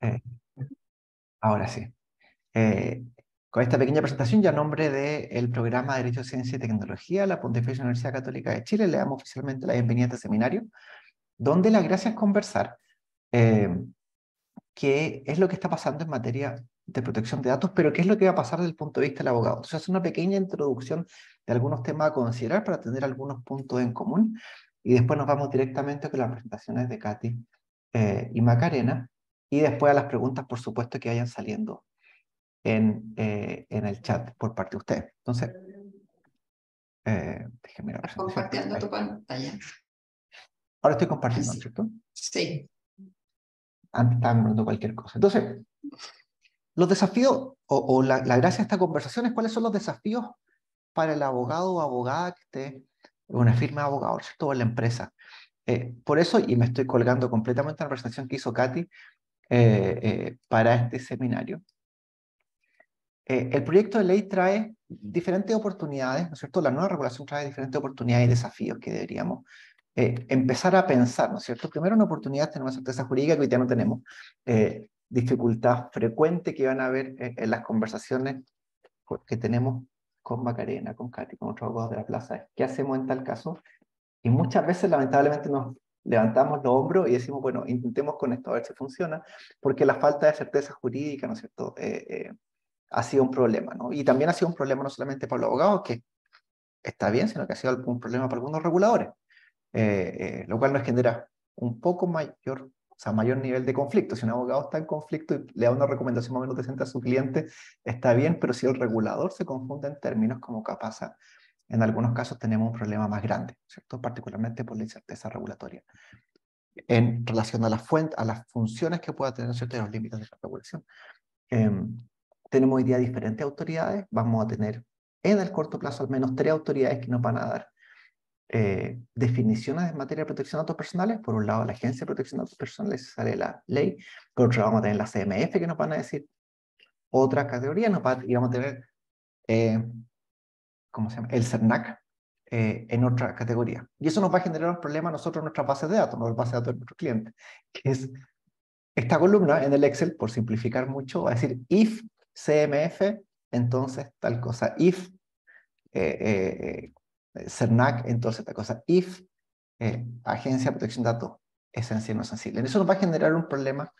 Eh, ahora sí. Eh, con esta pequeña presentación, ya a nombre del programa de Derecho, Ciencia y Tecnología, la Pontificia Universidad Católica de Chile, le damos oficialmente la bienvenida a este seminario, donde la gracia es conversar eh, qué es lo que está pasando en materia de protección de datos, pero qué es lo que va a pasar desde el punto de vista del abogado. Entonces, hace una pequeña introducción de algunos temas a considerar para tener algunos puntos en común, y después nos vamos directamente con las presentaciones de Katy y Macarena, y después a las preguntas, por supuesto, que vayan saliendo en, eh, en el chat por parte de ustedes. Entonces, eh, déjenme ¿Estás compartiendo tu pantalla? Ahora estoy compartiendo, ¿cierto? Sí. Antes estaba mirando cualquier cosa. Entonces, los desafíos o, la, gracia de esta conversación es cuáles son los desafíos para el abogado o abogada que esté una firma de abogados, ¿cierto? O en la empresa. Eh, por eso, y me estoy colgando completamente en la presentación que hizo Katy eh, para este seminario, eh, el proyecto de ley trae diferentes oportunidades, ¿no es cierto? La nueva regulación trae diferentes oportunidades y desafíos que deberíamos eh, empezar a pensar, ¿no es cierto? Primero, una oportunidad tener una certeza jurídica que hoy día no tenemos. Eh, dificultad frecuente que van a haber en las conversaciones que tenemos con Macarena, con Katy, con otros abogados de la plaza. ¿Qué hacemos en tal caso? Y muchas veces, lamentablemente, nos levantamos los hombros y decimos, bueno, intentemos con esto a ver si funciona, porque la falta de certeza jurídica, ¿no es cierto?, ha sido un problema, ¿no? Y también ha sido un problema no solamente para los abogados, que está bien, sino que ha sido un problema para algunos reguladores, eh, eh, lo cual nos genera un poco mayor, o sea, mayor nivel de conflicto. Si un abogado está en conflicto y le da una recomendación más o menos decente a su cliente, está bien, pero si el regulador se confunde en términos como que pasa, en algunos casos tenemos un problema más grande, ¿cierto? Particularmente por la incerteza regulatoria en relación a las fuentes, a las funciones que pueda tener, ¿cierto? los límites de la regulación. Em, tenemos hoy día diferentes autoridades, vamos a tener en el corto plazo al menos tres autoridades que nos van a dar eh, definiciones en materia de protección de datos personales. Por un lado, la Agencia de Protección de Datos Personales, sale la ley. Por otro lado, vamos a tener la CMF que nos van a decir otra categoría. Nos va, y vamos a tener, eh, ¿cómo se llama? El CERNAC eh, en otra categoría. Y eso nos va a generar un problema a nosotros en nuestras bases de datos, en bases de datos de nuestros clientes, que es esta columna en el Excel, por simplificar mucho, va a decir if CMF, entonces tal cosa. If, eh, eh, CERNAC, entonces tal cosa. If, eh, Agencia de Protección de Datos, es sensible o no sensible. Eso nos va a generar un problema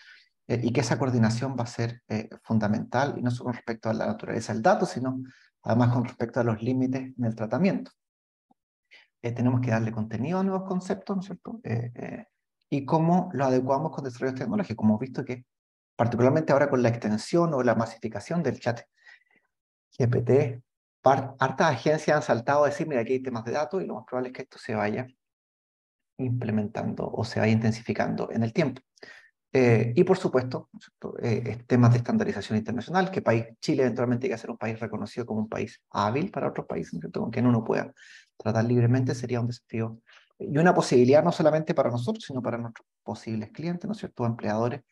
y que esa coordinación va a ser fundamental, y no solo respecto a la naturaleza del dato, sino además con respecto a los límites en el tratamiento. tenemos que darle contenido a nuevos conceptos, ¿no es cierto? y cómo lo adecuamos con desarrollos tecnológicos. Como hemos visto que particularmente ahora con la extensión o la masificación del chat GPT, hartas agencias han saltado a decir, mira, aquí hay temas de datos y lo más probable es que esto se vaya implementando o se vaya intensificando en el tiempo. Eh, y por supuesto, eh, temas de estandarización internacional, que país, Chile eventualmente tiene que ser un país reconocido como un país hábil para otros países, ¿cierto? con quien uno pueda tratar libremente, sería un desafío y una posibilidad no solamente para nosotros, sino para nuestros posibles clientes, ¿no es cierto?, empleadores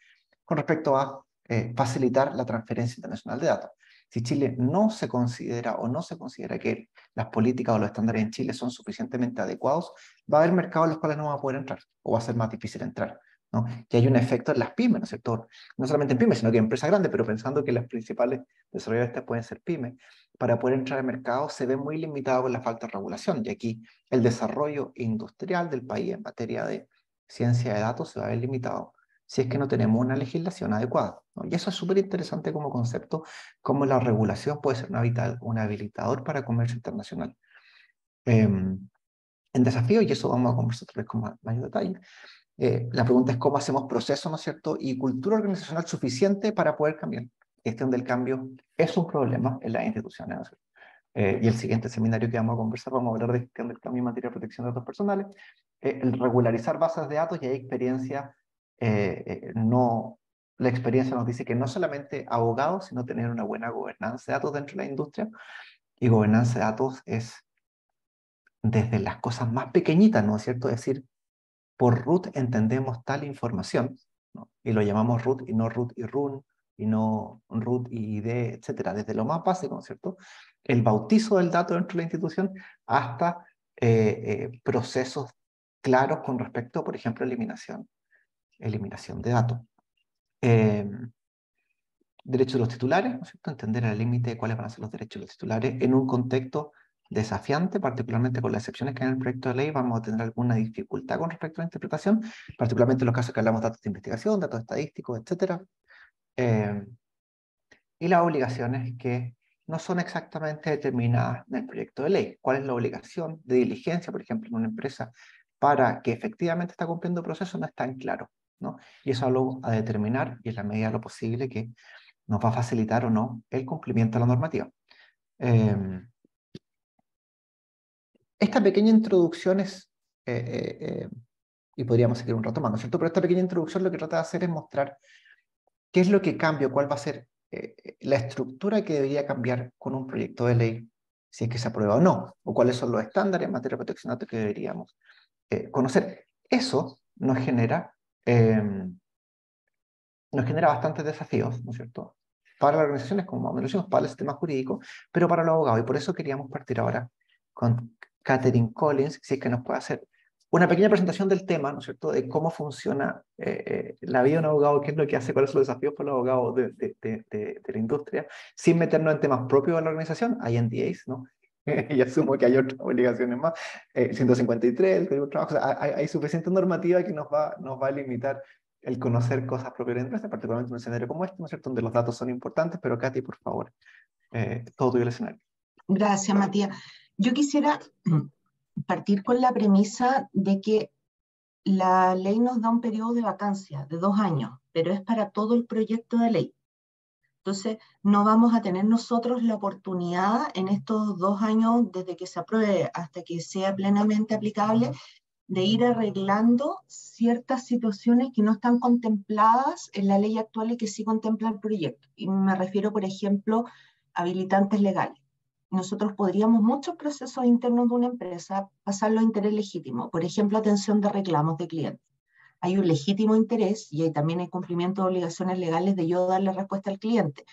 con respecto a eh, facilitar la transferencia internacional de datos. Si Chile no se considera o no se considera que las políticas o los estándares en Chile son suficientemente adecuados, va a haber mercados en los cuales no va a poder entrar o va a ser más difícil entrar. ¿No? Que hay un efecto en las pymes, ¿no es cierto? No solamente en pymes, sino que en empresas grandes, pero pensando que las principales desarrolladores pueden ser pymes, para poder entrar al mercado se ve muy limitado por la falta de regulación. Y aquí el desarrollo industrial del país en materia de ciencia de datos se va a ver limitado si es que no tenemos una legislación adecuada. Y eso es súper interesante como concepto, cómo la regulación puede ser un habilitador para comercio internacional. Em, en desafío, y eso vamos a conversar otra vez con más, mayor detalle, eh, la pregunta es cómo hacemos procesos, ¿no es cierto?, y cultura organizacional suficiente para poder cambiar. Gestión del cambio es un problema en las instituciones, ¿no? Eh, y el siguiente seminario que vamos a conversar, vamos a hablar de gestión del cambio en materia de protección de datos personales, eh, el regularizar bases de datos y hay experiencia eh, eh, no, la experiencia nos dice que no solamente abogados, sino tener una buena gobernanza de datos dentro de la industria. Y gobernanza de datos es desde las cosas más pequeñitas, ¿no es cierto? Es decir, por root entendemos tal información, y lo llamamos root y no root y run, y no root y id, etcétera, desde lo más básico, ¿no es cierto? El bautizo del dato dentro de la institución hasta eh, procesos claros con respecto, por ejemplo, eliminación eliminación de datos. Em, derechos de los titulares, ¿no es cierto? entender el límite de cuáles van a ser los derechos de los titulares en un contexto desafiante, particularmente con las excepciones que hay en el proyecto de ley, vamos a tener alguna dificultad con respecto a la interpretación, particularmente en los casos que hablamos de datos de investigación, datos estadísticos, etc. Eh, y las obligaciones que no son exactamente determinadas en el proyecto de ley. ¿Cuál es la obligación de diligencia, por ejemplo, en una empresa para que efectivamente está cumpliendo el proceso? No está en claro. ¿no? Y eso es algo a determinar y en la medida de lo posible que nos va a facilitar o no el cumplimiento de la normativa. Eh, esta pequeña introducción es, eh, eh, eh, y podríamos seguir un rato más, ¿no es cierto? Pero esta pequeña introducción lo que trata de hacer es mostrar qué es lo que cambia, cuál va a ser la estructura que debería cambiar con un proyecto de ley, si es que se aprueba o no, o cuáles son los estándares en materia de datos que deberíamos conocer. Eso nos genera, em, nos genera bastantes desafíos, ¿no es cierto? Para las organizaciones, como lo decimos, para el sistema jurídico, pero para los abogados. Y por eso queríamos partir ahora con Catherine Collins, si es que nos puede hacer una pequeña presentación del tema, ¿no es cierto?, de cómo funciona eh, eh, la vida de un abogado, qué es lo que hace, cuáles son los desafíos para los abogados de, la industria, sin meternos en temas propios de la organización, hay NDAs, ¿no? y asumo que hay otras obligaciones más, eh, 153, el trabajo, hay, hay, suficiente normativa que nos va, a limitar el conocer cosas propias de la particularmente en un escenario como este, ¿no es cierto?, donde los datos son importantes, pero Katy, por favor, eh, todo el escenario. Gracias, Matías. Yo quisiera partir con la premisa de que la ley nos da un periodo de vacancia de dos años, pero es para todo el proyecto de ley. Entonces, no vamos a tener nosotros la oportunidad en estos dos años, desde que se apruebe hasta que sea plenamente aplicable, de ir arreglando ciertas situaciones que no están contempladas en la ley actual y que sí contempla el proyecto. Y me refiero, por ejemplo, a habilitantes legales nosotros podríamos muchos procesos internos de una empresa pasarlo a interés legítimo. Por ejemplo, atención de reclamos de clientes. Hay un legítimo interés y también hay cumplimiento de obligaciones legales de yo darle respuesta al cliente.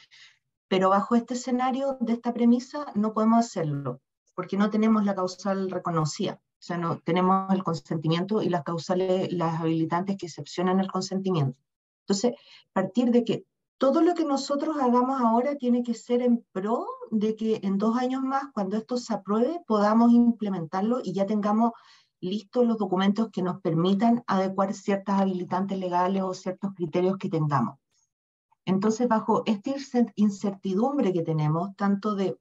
Pero bajo este escenario, de esta premisa, no podemos hacerlo, porque no tenemos la causal reconocida. O sea, no tenemos el consentimiento y las causales, las habilitantes que excepcionan el consentimiento. Entonces, partir de que todo lo que nosotros hagamos ahora tiene que ser en pro de que en dos años más, cuando esto se apruebe, podamos implementarlo y ya tengamos listos los documentos que nos permitan adecuar ciertas habilitantes legales o ciertos criterios que tengamos. Entonces, bajo esta incertidumbre que tenemos, tanto de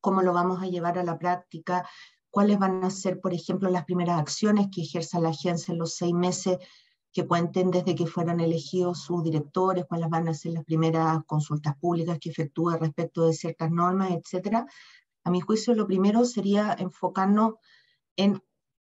cómo lo vamos a llevar a la práctica, cuáles van a ser, por ejemplo, las primeras acciones que ejerza la agencia en los seis meses que cuenten desde que fueron elegidos sus directores, cuáles van a ser las primeras consultas públicas que efectúe respecto de ciertas normas, etcétera. A mi juicio, lo primero sería enfocarnos en,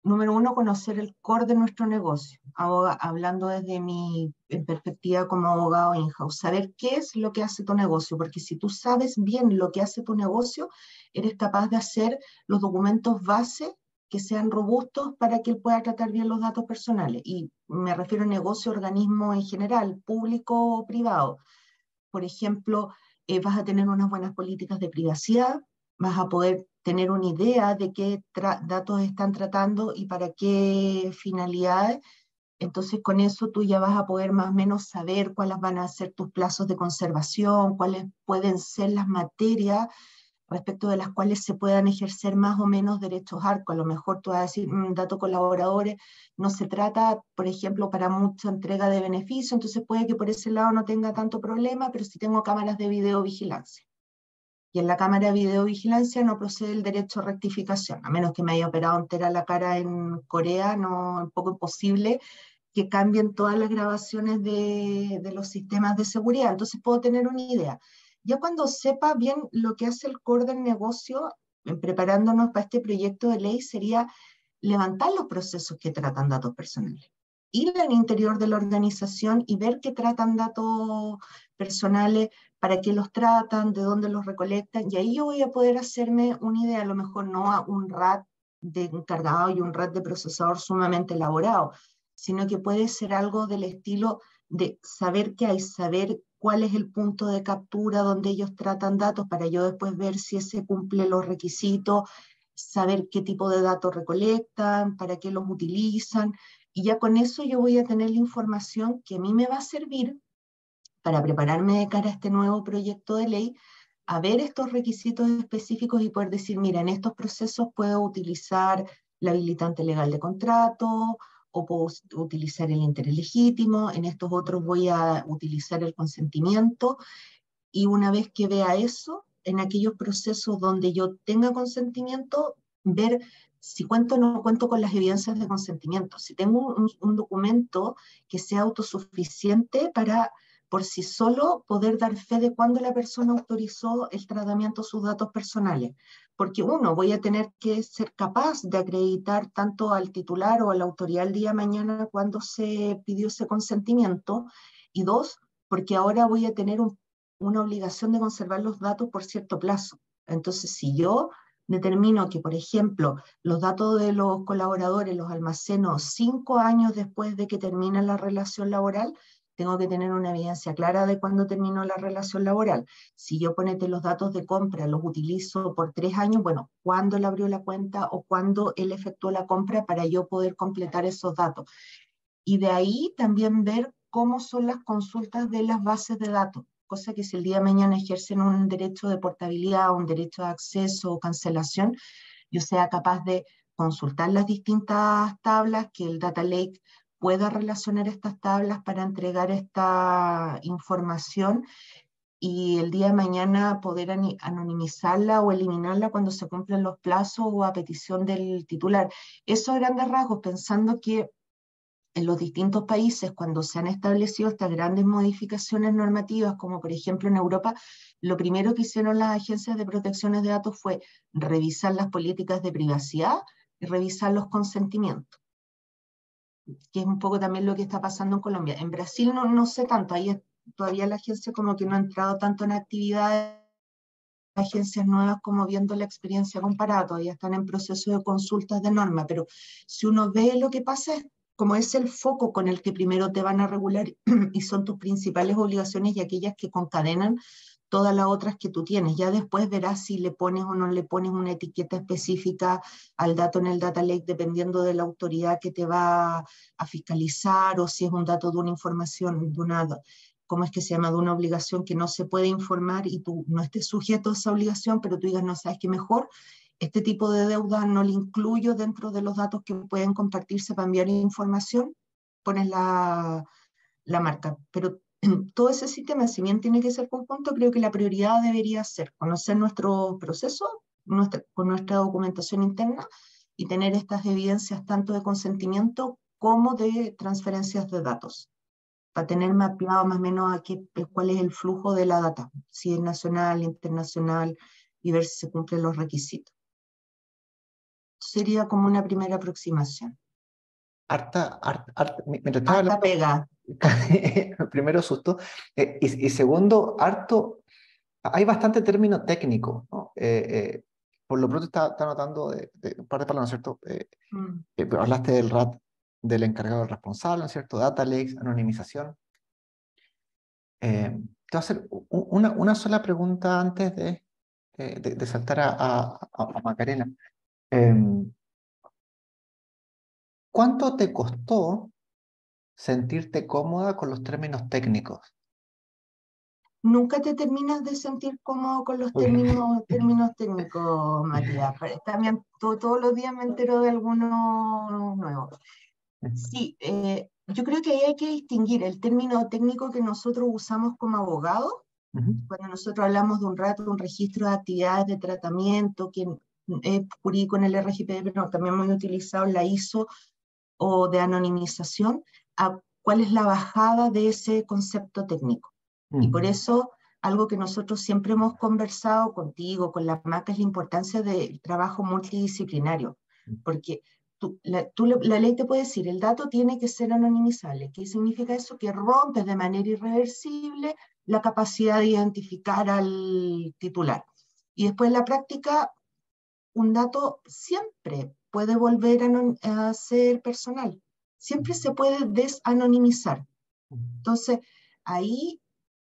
número uno, conocer el core de nuestro negocio, hablando desde mi perspectiva como abogado in-house, saber qué es lo que hace tu negocio, porque si tú sabes bien lo que hace tu negocio, eres capaz de hacer los documentos base que sean robustos para que él pueda tratar bien los datos personales. Y me refiero a negocio, organismo en general, público o privado. Por ejemplo, eh, vas a tener unas buenas políticas de privacidad, vas a poder tener una idea de qué datos están tratando y para qué finalidades. Entonces, con eso tú ya vas a poder más o menos saber cuáles van a ser tus plazos de conservación, cuáles pueden ser las materias respecto de las cuales se puedan ejercer más o menos derechos arco. A lo mejor tú vas a decir, mm, datos colaboradores, no se trata, por ejemplo, para mucha entrega de beneficio, entonces puede que por ese lado no tenga tanto problema, pero si tengo cámaras de videovigilancia. Y en la cámara de videovigilancia no procede el derecho a rectificación, a menos que me haya operado entera la cara en Corea, no es poco imposible que cambien todas las grabaciones de, de los sistemas de seguridad. Entonces puedo tener una idea ya cuando sepa bien lo que hace el core del negocio, preparándonos para este proyecto de ley, sería levantar los procesos que tratan datos personales. Ir al interior de la organización y ver qué tratan datos personales, para qué los tratan, de dónde los recolectan, y ahí yo voy a poder hacerme una idea, a lo mejor no a un RAT de encargado y un RAT de procesador sumamente elaborado, sino que puede ser algo del estilo de saber qué hay, saber cuál es el punto de captura donde ellos tratan datos para yo después ver si ese cumple los requisitos, saber qué tipo de datos recolectan, para qué los utilizan. Y ya con eso yo voy a tener la información que a mí me va a servir para prepararme de cara a este nuevo proyecto de ley, a ver estos requisitos específicos y poder decir, mira, en estos procesos puedo utilizar la habilitante legal de contrato o puedo utilizar el interés legítimo, en estos otros voy a utilizar el consentimiento y una vez que vea eso, en aquellos procesos donde yo tenga consentimiento, ver si cuento o no cuento con las evidencias de consentimiento, si tengo un, documento que sea autosuficiente para por sí solo poder dar fe de cuándo la persona autorizó el tratamiento de sus datos personales. Porque uno, voy a tener que ser capaz de acreditar tanto al titular o a la autoridad el día de mañana cuando se pidió ese consentimiento. Y dos, porque ahora voy a tener una obligación de conservar los datos por cierto plazo. Entonces, si yo determino que, por ejemplo, los datos de los colaboradores los almaceno cinco años después de que termine la relación laboral, tengo que tener una evidencia clara de cuándo terminó la relación laboral. Si yo ponete los datos de compra, los utilizo por tres años, bueno, ¿cuándo él abrió la cuenta o cuándo él efectuó la compra para yo poder completar esos datos? Y de ahí también ver cómo son las consultas de las bases de datos, cosa que si el día de mañana ejercen un derecho de portabilidad, un derecho de acceso o cancelación, yo sea capaz de consultar las distintas tablas, que el Data Lake pueda relacionar estas tablas para entregar esta información y el día de mañana poder anonimizarla o eliminarla cuando se cumplen los plazos o a petición del titular. Eso a grandes rasgos, pensando que en los distintos países, cuando se han establecido estas grandes modificaciones normativas, como por ejemplo en Europa, lo primero que hicieron las agencias de protecciones de datos fue revisar las políticas de privacidad y revisar los consentimientos que es un poco también lo que está pasando en Colombia. En Brasil no, no sé tanto, ahí todavía la agencia como que no ha entrado tanto en actividades, agencias nuevas como viendo la experiencia comparada, todavía están en proceso de consultas de norma, pero si uno ve lo que pasa como es el foco con el que primero te van a regular y son tus principales obligaciones y aquellas que concadenan todas las otras que tú tienes. Ya después verás si le pones o no le pones una etiqueta específica al dato en el data lake, dependiendo de la autoridad que te va a fiscalizar o si es un dato de una información, de una, ¿cómo es que se llama?, de una obligación que no se puede informar y tú no estés sujeto a esa obligación, pero tú digas, no sabes qué mejor, este tipo de deuda no le incluyo dentro de los datos que pueden compartirse para enviar información, pones la, la marca. Pero todo ese sistema, si bien tiene que ser conjunto, creo que la prioridad debería ser conocer nuestro proceso con nuestra documentación interna y tener estas evidencias tanto de consentimiento como de transferencias de datos, para tener mapeado más o menos a qué, cuál es el flujo de la data, si es nacional, internacional, y ver si se cumplen los requisitos. Sería como una primera aproximación. Harta, harta, harta, pega. primero susto. Eh, y, segundo, harto, hay bastante término técnico. ¿no? Eh, eh, por lo pronto está, está notando de, un par de palabras, ¿no es cierto? Mm. hablaste del RAT, del encargado responsable, ¿no es cierto? Data lakes, anonimización. te voy a hacer una, una sola pregunta antes de, de, saltar a, a, a Macarena. Em, ¿Cuánto te costó sentirte cómoda con los términos técnicos. Nunca te terminas de sentir cómodo con los términos, términos técnicos, Matías. También todos los días me entero de algunos nuevos. Sí, eh, yo creo que ahí hay que distinguir el término técnico que nosotros usamos como abogados, cuando nosotros hablamos de un rato, un registro de actividades de tratamiento, que es jurídico en el RGPD, pero también muy utilizado en la ISO o de anonimización, cuál es la bajada de ese concepto técnico. Y por eso algo que nosotros siempre hemos conversado contigo, con la MACA, es la importancia del trabajo multidisciplinario, porque tú, la, la, ley te puede decir, el dato tiene que ser anonimizable. ¿Qué significa eso? Que rompes de manera irreversible la capacidad de identificar al titular. Y después en la práctica, un dato siempre puede volver a, ser personal siempre se puede desanonimizar. Entonces, ahí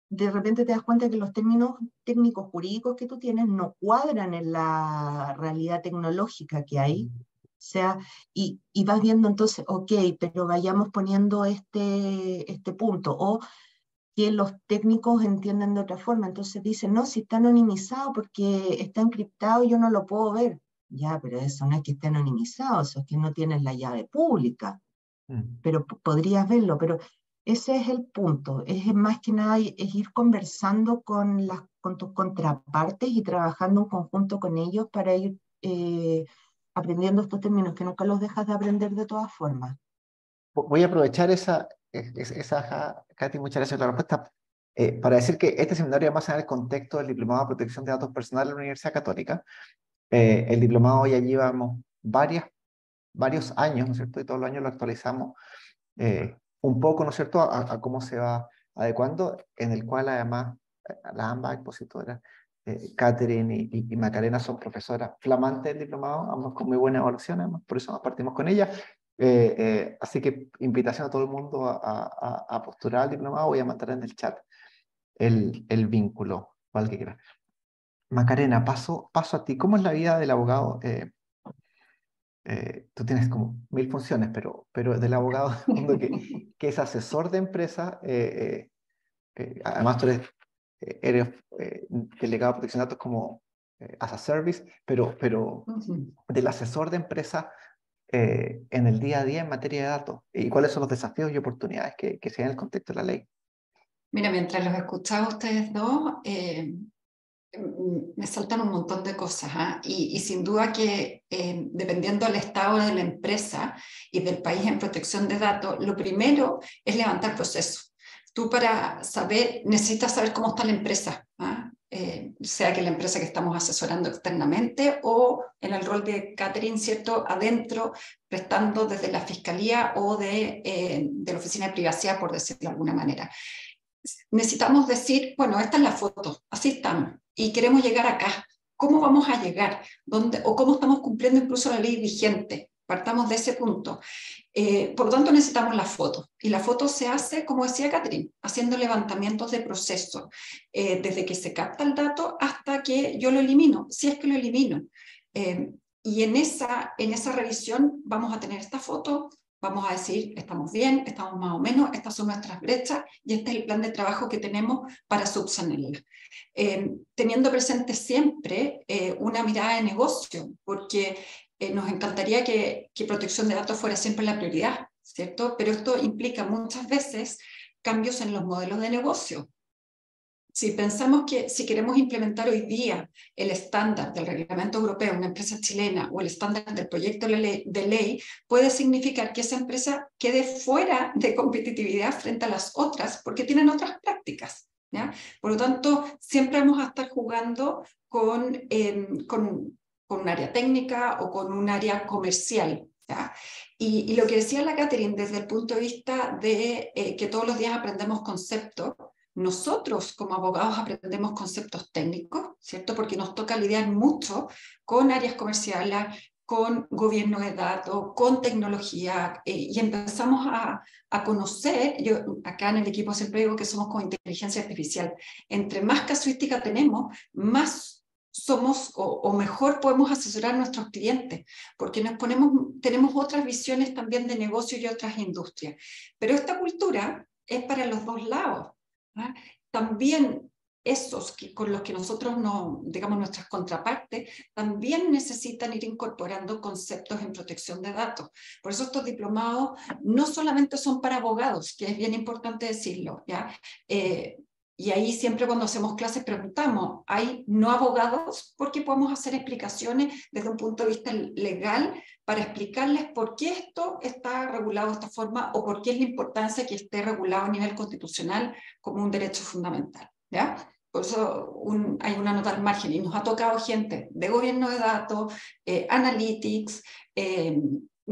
de repente te das cuenta que los términos técnicos jurídicos que tú tienes no cuadran en la realidad tecnológica que hay. O sea, y, vas viendo entonces, ok, pero vayamos poniendo este, este punto. O que los técnicos entienden de otra forma. Entonces dicen, no, si está anonimizado porque está encriptado, yo no lo puedo ver. Ya, pero eso no es que esté anonimizado, eso es que no tienes la llave pública. Mm. Pero podrías verlo, pero ese es el punto. Es más que nada es ir conversando con, las, con tus contrapartes y trabajando en conjunto con ellos para ir eh, aprendiendo estos términos que nunca los dejas de aprender de todas formas. Voy a aprovechar esa, esa Katy, muchas gracias por la respuesta, eh, para decir que este seminario más en el contexto del Diplomado de Protección de Datos Personales de la Universidad Católica. Eh, el diplomado ya llevamos varias, varios años, ¿no es cierto? Y todos los años lo actualizamos eh, un poco, ¿no es cierto?, a, cómo se va adecuando, en el cual además las ambas expositoras, Catherine y, Macarena, son profesoras flamantes del diplomado, ambas con muy buena evaluación, además, por eso partimos con ellas. Eh, eh, así que invitación a todo el mundo a, a, postular al diplomado. Voy a mantener en el chat el, el vínculo, cualquiera. Macarena, paso, paso a ti. ¿Cómo es la vida del abogado? Eh, tú tienes como mil funciones, pero, pero del abogado que, que es asesor de empresa, además tú eres, eres delegado de protección de datos como as a service, pero, pero del asesor de empresa eh, en el día a día en materia de datos y cuáles son los desafíos y oportunidades que, que se dan en el contexto de la ley. Mira, mientras los escuchaba ustedes dos, eh, me saltan un montón de cosas ¿ah? y, sin duda que eh, dependiendo del estado de la empresa y del país en protección de datos, lo primero es levantar procesos. Tú para saber, necesitas saber cómo está la empresa. ¿ah? Eh, sea que la empresa que estamos asesorando externamente o en el rol de catering, ¿cierto? Adentro, prestando desde la fiscalía o de, eh, de la oficina de privacidad, por decirlo de alguna manera. Necesitamos decir, bueno, esta es la foto, así estamos, y queremos llegar acá. ¿Cómo vamos a llegar? ¿Dónde, ¿O cómo estamos cumpliendo incluso la ley vigente? Partamos de ese punto. Eh, por lo tanto, necesitamos la foto. Y la foto se hace, como decía Catherine, haciendo levantamientos de proceso, eh, desde que se capta el dato hasta que yo lo elimino, si es que lo elimino. Eh, y en esa, en esa revisión vamos a tener esta foto, vamos a decir, estamos bien, estamos más o menos, estas son nuestras brechas y este es el plan de trabajo que tenemos para subsanarla. teniendo presente siempre una mirada de negocio, porque eh, nos encantaría que, que, protección de datos fuera siempre la prioridad, ¿cierto? Pero esto implica muchas veces cambios en los modelos de negocio. Si pensamos que si queremos implementar hoy día el estándar del reglamento europeo una empresa chilena o el estándar del proyecto de ley, puede significar que esa empresa quede fuera de competitividad frente a las otras porque tienen otras prácticas. ¿ya? Por lo tanto, siempre vamos a estar jugando con, eh, con, con un área técnica o con un área comercial. Y, lo que decía la Catherine desde el punto de vista de eh, que todos los días aprendemos conceptos, nosotros como abogados aprendemos conceptos técnicos, ¿cierto? Porque nos toca lidiar mucho con áreas comerciales, con gobierno de datos, con tecnología, eh, y empezamos a, a, conocer, yo acá en el equipo siempre digo que somos con inteligencia artificial, entre más casuística tenemos, más somos o, mejor podemos asesorar a nuestros clientes, porque nos ponemos, tenemos otras visiones también de negocio y otras industrias. Pero esta cultura es para los dos lados. También esos que, con los que nosotros no, digamos, nuestras contrapartes, también necesitan ir incorporando conceptos en protección de datos. Por eso estos diplomados no solamente son para abogados, que es bien importante decirlo, ¿ya? Eh, y ahí siempre cuando hacemos clases preguntamos, ¿hay no abogados? Porque podemos hacer explicaciones desde un punto de vista legal para explicarles por qué esto está regulado de esta forma o por qué es la importancia que esté regulado a nivel constitucional como un derecho fundamental. ¿ya? Por eso hay una nota al margen y nos ha tocado gente de gobierno de datos, eh, analytics, eh,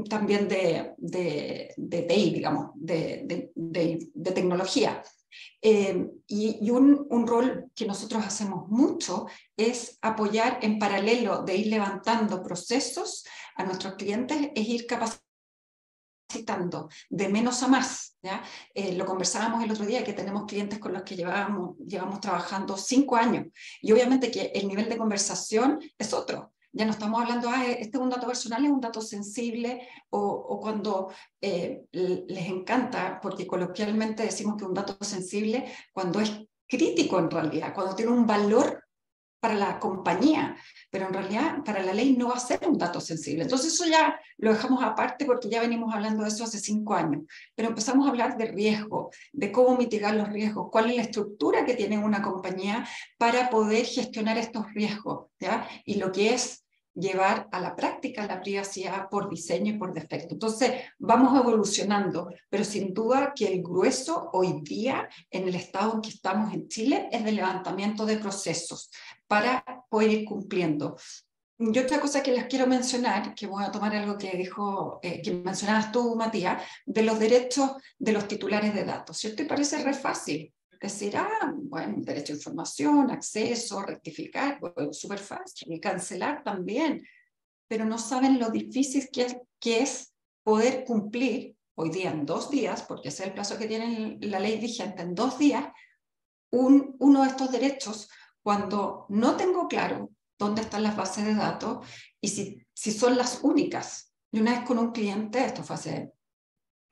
también de, de, de, digamos, de, de tecnología. Eh, y, un, rol que nosotros hacemos mucho es apoyar en paralelo de ir levantando procesos a nuestros clientes, es ir capacitando de menos a más. ¿ya? Eh, lo conversábamos el otro día que tenemos clientes con los que llevamos trabajando cinco años y obviamente que el nivel de conversación es otro. Ya no estamos hablando, ah, este es un dato personal, es un dato sensible, o, o cuando eh, les encanta, porque coloquialmente decimos que un dato sensible, cuando es crítico en realidad, cuando tiene un valor para la compañía, pero en realidad para la ley no va a ser un dato sensible. Entonces eso ya lo dejamos aparte porque ya venimos hablando de eso hace cinco años, pero empezamos a hablar de riesgo, de cómo mitigar los riesgos, cuál es la estructura que tiene una compañía para poder gestionar estos riesgos, ¿ya? Y lo que es llevar a la práctica la privacidad por diseño y por defecto. Entonces, vamos evolucionando, pero sin duda que el grueso hoy día en el estado en que estamos en Chile es de levantamiento de procesos para poder ir cumpliendo. Y otra cosa que les quiero mencionar, que voy a tomar algo que dijo, eh, que mencionabas tú, Matías, de los derechos de los titulares de datos, ¿cierto? Y parece re fácil, decir, ah, bueno, derecho a información, acceso, rectificar, súper fácil, y cancelar también, pero no saben lo difícil que es, que es poder cumplir hoy día en dos días, porque ese es el plazo que tiene la ley vigente, en dos días, un, uno de estos derechos cuando no tengo claro dónde están las bases de datos y si, si son las únicas. Y una vez con un cliente, esto fue hace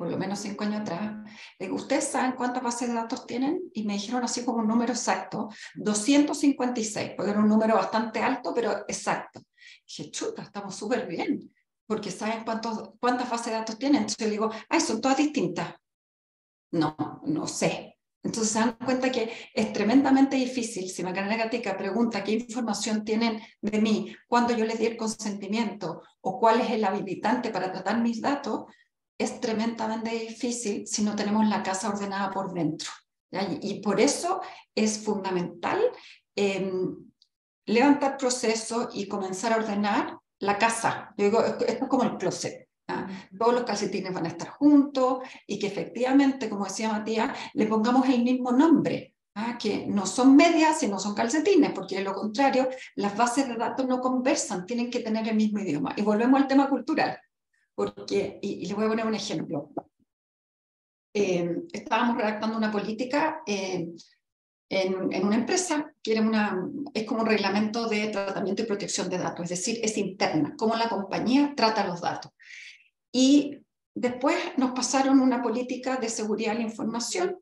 por lo menos cinco años atrás, le digo, ¿ustedes saben cuántas bases de datos tienen? Y me dijeron así como un número exacto, 256, porque era un número bastante alto, pero exacto. Dije, chuta, estamos súper bien, porque ¿saben cuántos, cuántas bases de datos tienen? Entonces le digo, ay, son todas distintas. No, no sé. Entonces se dan cuenta que es tremendamente difícil, si Macarena Gatica pregunta qué información tienen de mí cuando yo les di el consentimiento o cuál es el habilitante para tratar mis datos, es tremendamente difícil si no tenemos la casa ordenada por dentro. Y, por eso es fundamental em, levantar proceso y comenzar a ordenar la casa. Yo digo, esto es como el closet. Todos los calcetines van a estar juntos y que efectivamente, como decía Matías, le pongamos el mismo nombre. que no son medias y no son calcetines, porque de lo contrario, las bases de datos no conversan, tienen que tener el mismo idioma. Y volvemos al tema cultural. Porque, y, les voy a poner un ejemplo. Eh, estábamos redactando una política eh, en, en, una empresa que era una, es como un reglamento de tratamiento y protección de datos, es decir, es interna, cómo la compañía trata los datos. Y después nos pasaron una política de seguridad de la información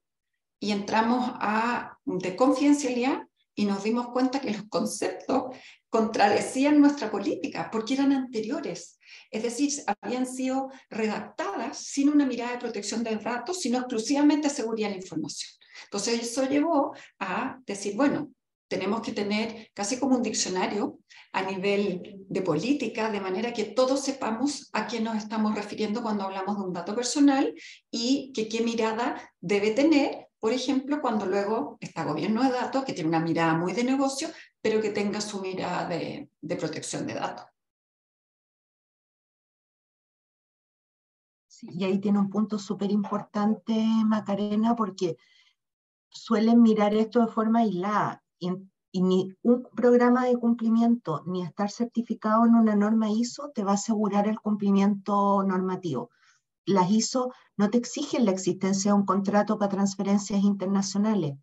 y entramos a de confidencialidad y nos dimos cuenta que los conceptos contradecían nuestra política porque eran anteriores. Es decir, habían sido redactadas sin una mirada de protección de datos, sino exclusivamente seguridad de la información. Entonces eso llevó a decir, bueno, tenemos que tener casi como un diccionario a nivel de política, de manera que todos sepamos a quién nos estamos refiriendo cuando hablamos de un dato personal y qué mirada debe tener, por ejemplo, cuando luego está gobierno de datos, que tiene una mirada muy de negocio, pero que tenga su mirada de protección de datos. Y ahí tiene un punto súper importante, Macarena, porque suelen mirar esto de forma aislada y, ni un programa de cumplimiento ni estar certificado en una norma ISO te va a asegurar el cumplimiento normativo. Las ISO no te exigen la existencia de un contrato para transferencias internacionales,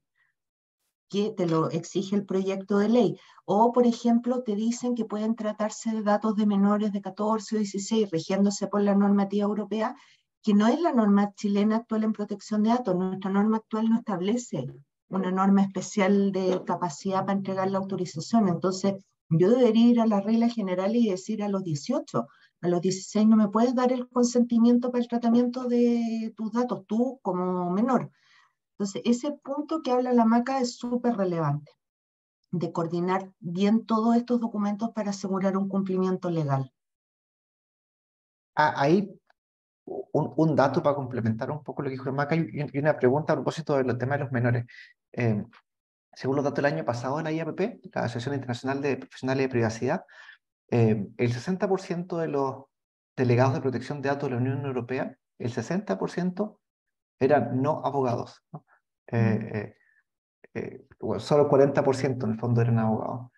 que te lo exige el proyecto de ley. O, por ejemplo, te dicen que pueden tratarse de datos de menores de 14 o 16, rigiéndose por la normativa europea, que no es la norma chilena actual en protección de datos. Nuestra norma actual no establece una norma especial de capacidad para entregar la autorización. Entonces, yo debería ir a la regla general y decir a los 18, a los 16 no me puedes dar el consentimiento para el tratamiento de tus datos, tú como menor. Entonces, ese punto que habla la MACA es súper relevante, de coordinar bien todos estos documentos para asegurar un cumplimiento legal. Ah, ahí un, dato para complementar un poco lo que dijo Maca y, una pregunta a propósito de los temas de los menores. Eh, según los datos del año pasado de la IAPP, la Asociación Internacional de Profesionales de Privacidad, eh, el 60% de los delegados de protección de datos de la Unión Europea, el 60% eran no abogados. Eh, solo el 40% en el fondo eran abogados.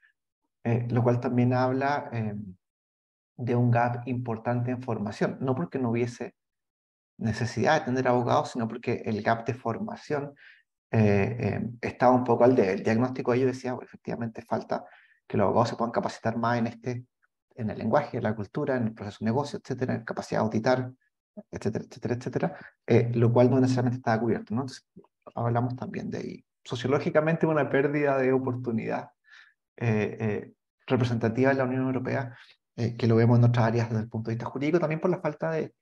lo cual también habla de un gap importante en formación, no porque no hubiese necesidad de tener abogados, sino porque el gap de formación eh, eh, estaba un poco al de, el diagnóstico de ellos decía, efectivamente falta que los abogados se puedan capacitar más en este, en el lenguaje, en la cultura, en el proceso de negocio, etcétera, en capacidad de auditar, etcétera, etcétera, etcétera, eh, lo cual no necesariamente estaba cubierto. ¿no? Entonces, hablamos también de ahí. Sociológicamente, una pérdida de oportunidad eh, eh, representativa en la Unión Europea, que lo vemos en otras áreas desde el punto de vista jurídico, también por la falta de,